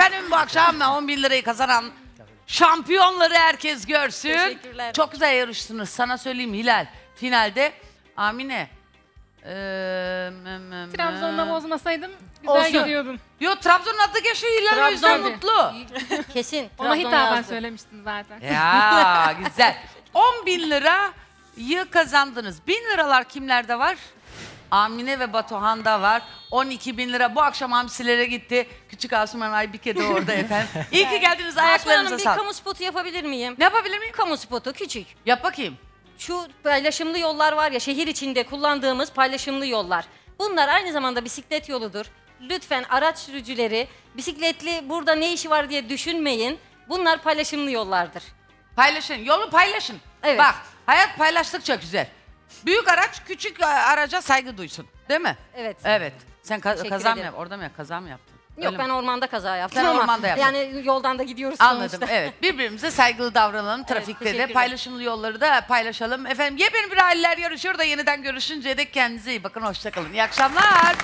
Efendim bu akşam 10 bin lirayı kazanan şampiyonları herkes görsün. Teşekkürler. Çok güzel yarıştınız. Sana söyleyeyim Hilal. Finalde Amine. Ee. Trabzon'da bozmasaydım güzel Olsun. gidiyordum. Yo Trabzon'un adı geçiyor Hilal o yüzden Trabzon. mutlu. [LAUGHS] Kesin. Ona Trabzon hitaben yazdı. söylemiştim zaten. Ya güzel. [LAUGHS] 10 bin lirayı kazandınız. Bin liralar kimlerde var? Amine ve Batuhan'da var. 12 bin lira bu akşam hamsilere gitti. Küçük Asuman Aybike de orada [LAUGHS] efendim. İyi ki geldiniz Asuman Hanım ayaklarınıza bir sağlık. kamu spotu yapabilir miyim? Ne yapabilir miyim? Kamu spotu küçük. Yap bakayım. Şu paylaşımlı yollar var ya şehir içinde kullandığımız paylaşımlı yollar. Bunlar aynı zamanda bisiklet yoludur. Lütfen araç sürücüleri bisikletli burada ne işi var diye düşünmeyin. Bunlar paylaşımlı yollardır. Paylaşın. Yolu paylaşın. Evet. Bak hayat paylaştıkça güzel. Büyük araç küçük e, araca saygı duysun. Değil mi? Evet. Evet. Sen ka- Teşekkür kaza mı ederim. yap? Orada mı yap? Kaza mı yaptın? Yok Öyle ben mi? ormanda kaza yaptım Sen ama ormanda yaptın. yani yoldan da gidiyoruz Anladım. sonuçta. Evet. [LAUGHS] Birbirimize saygılı davranalım. Trafikte de teşekkürler. paylaşımlı yolları da paylaşalım. Efendim yepyeni bir aileler yarışıyor da yeniden görüşünceye dek kendinize iyi bakın. Hoşçakalın. İyi akşamlar.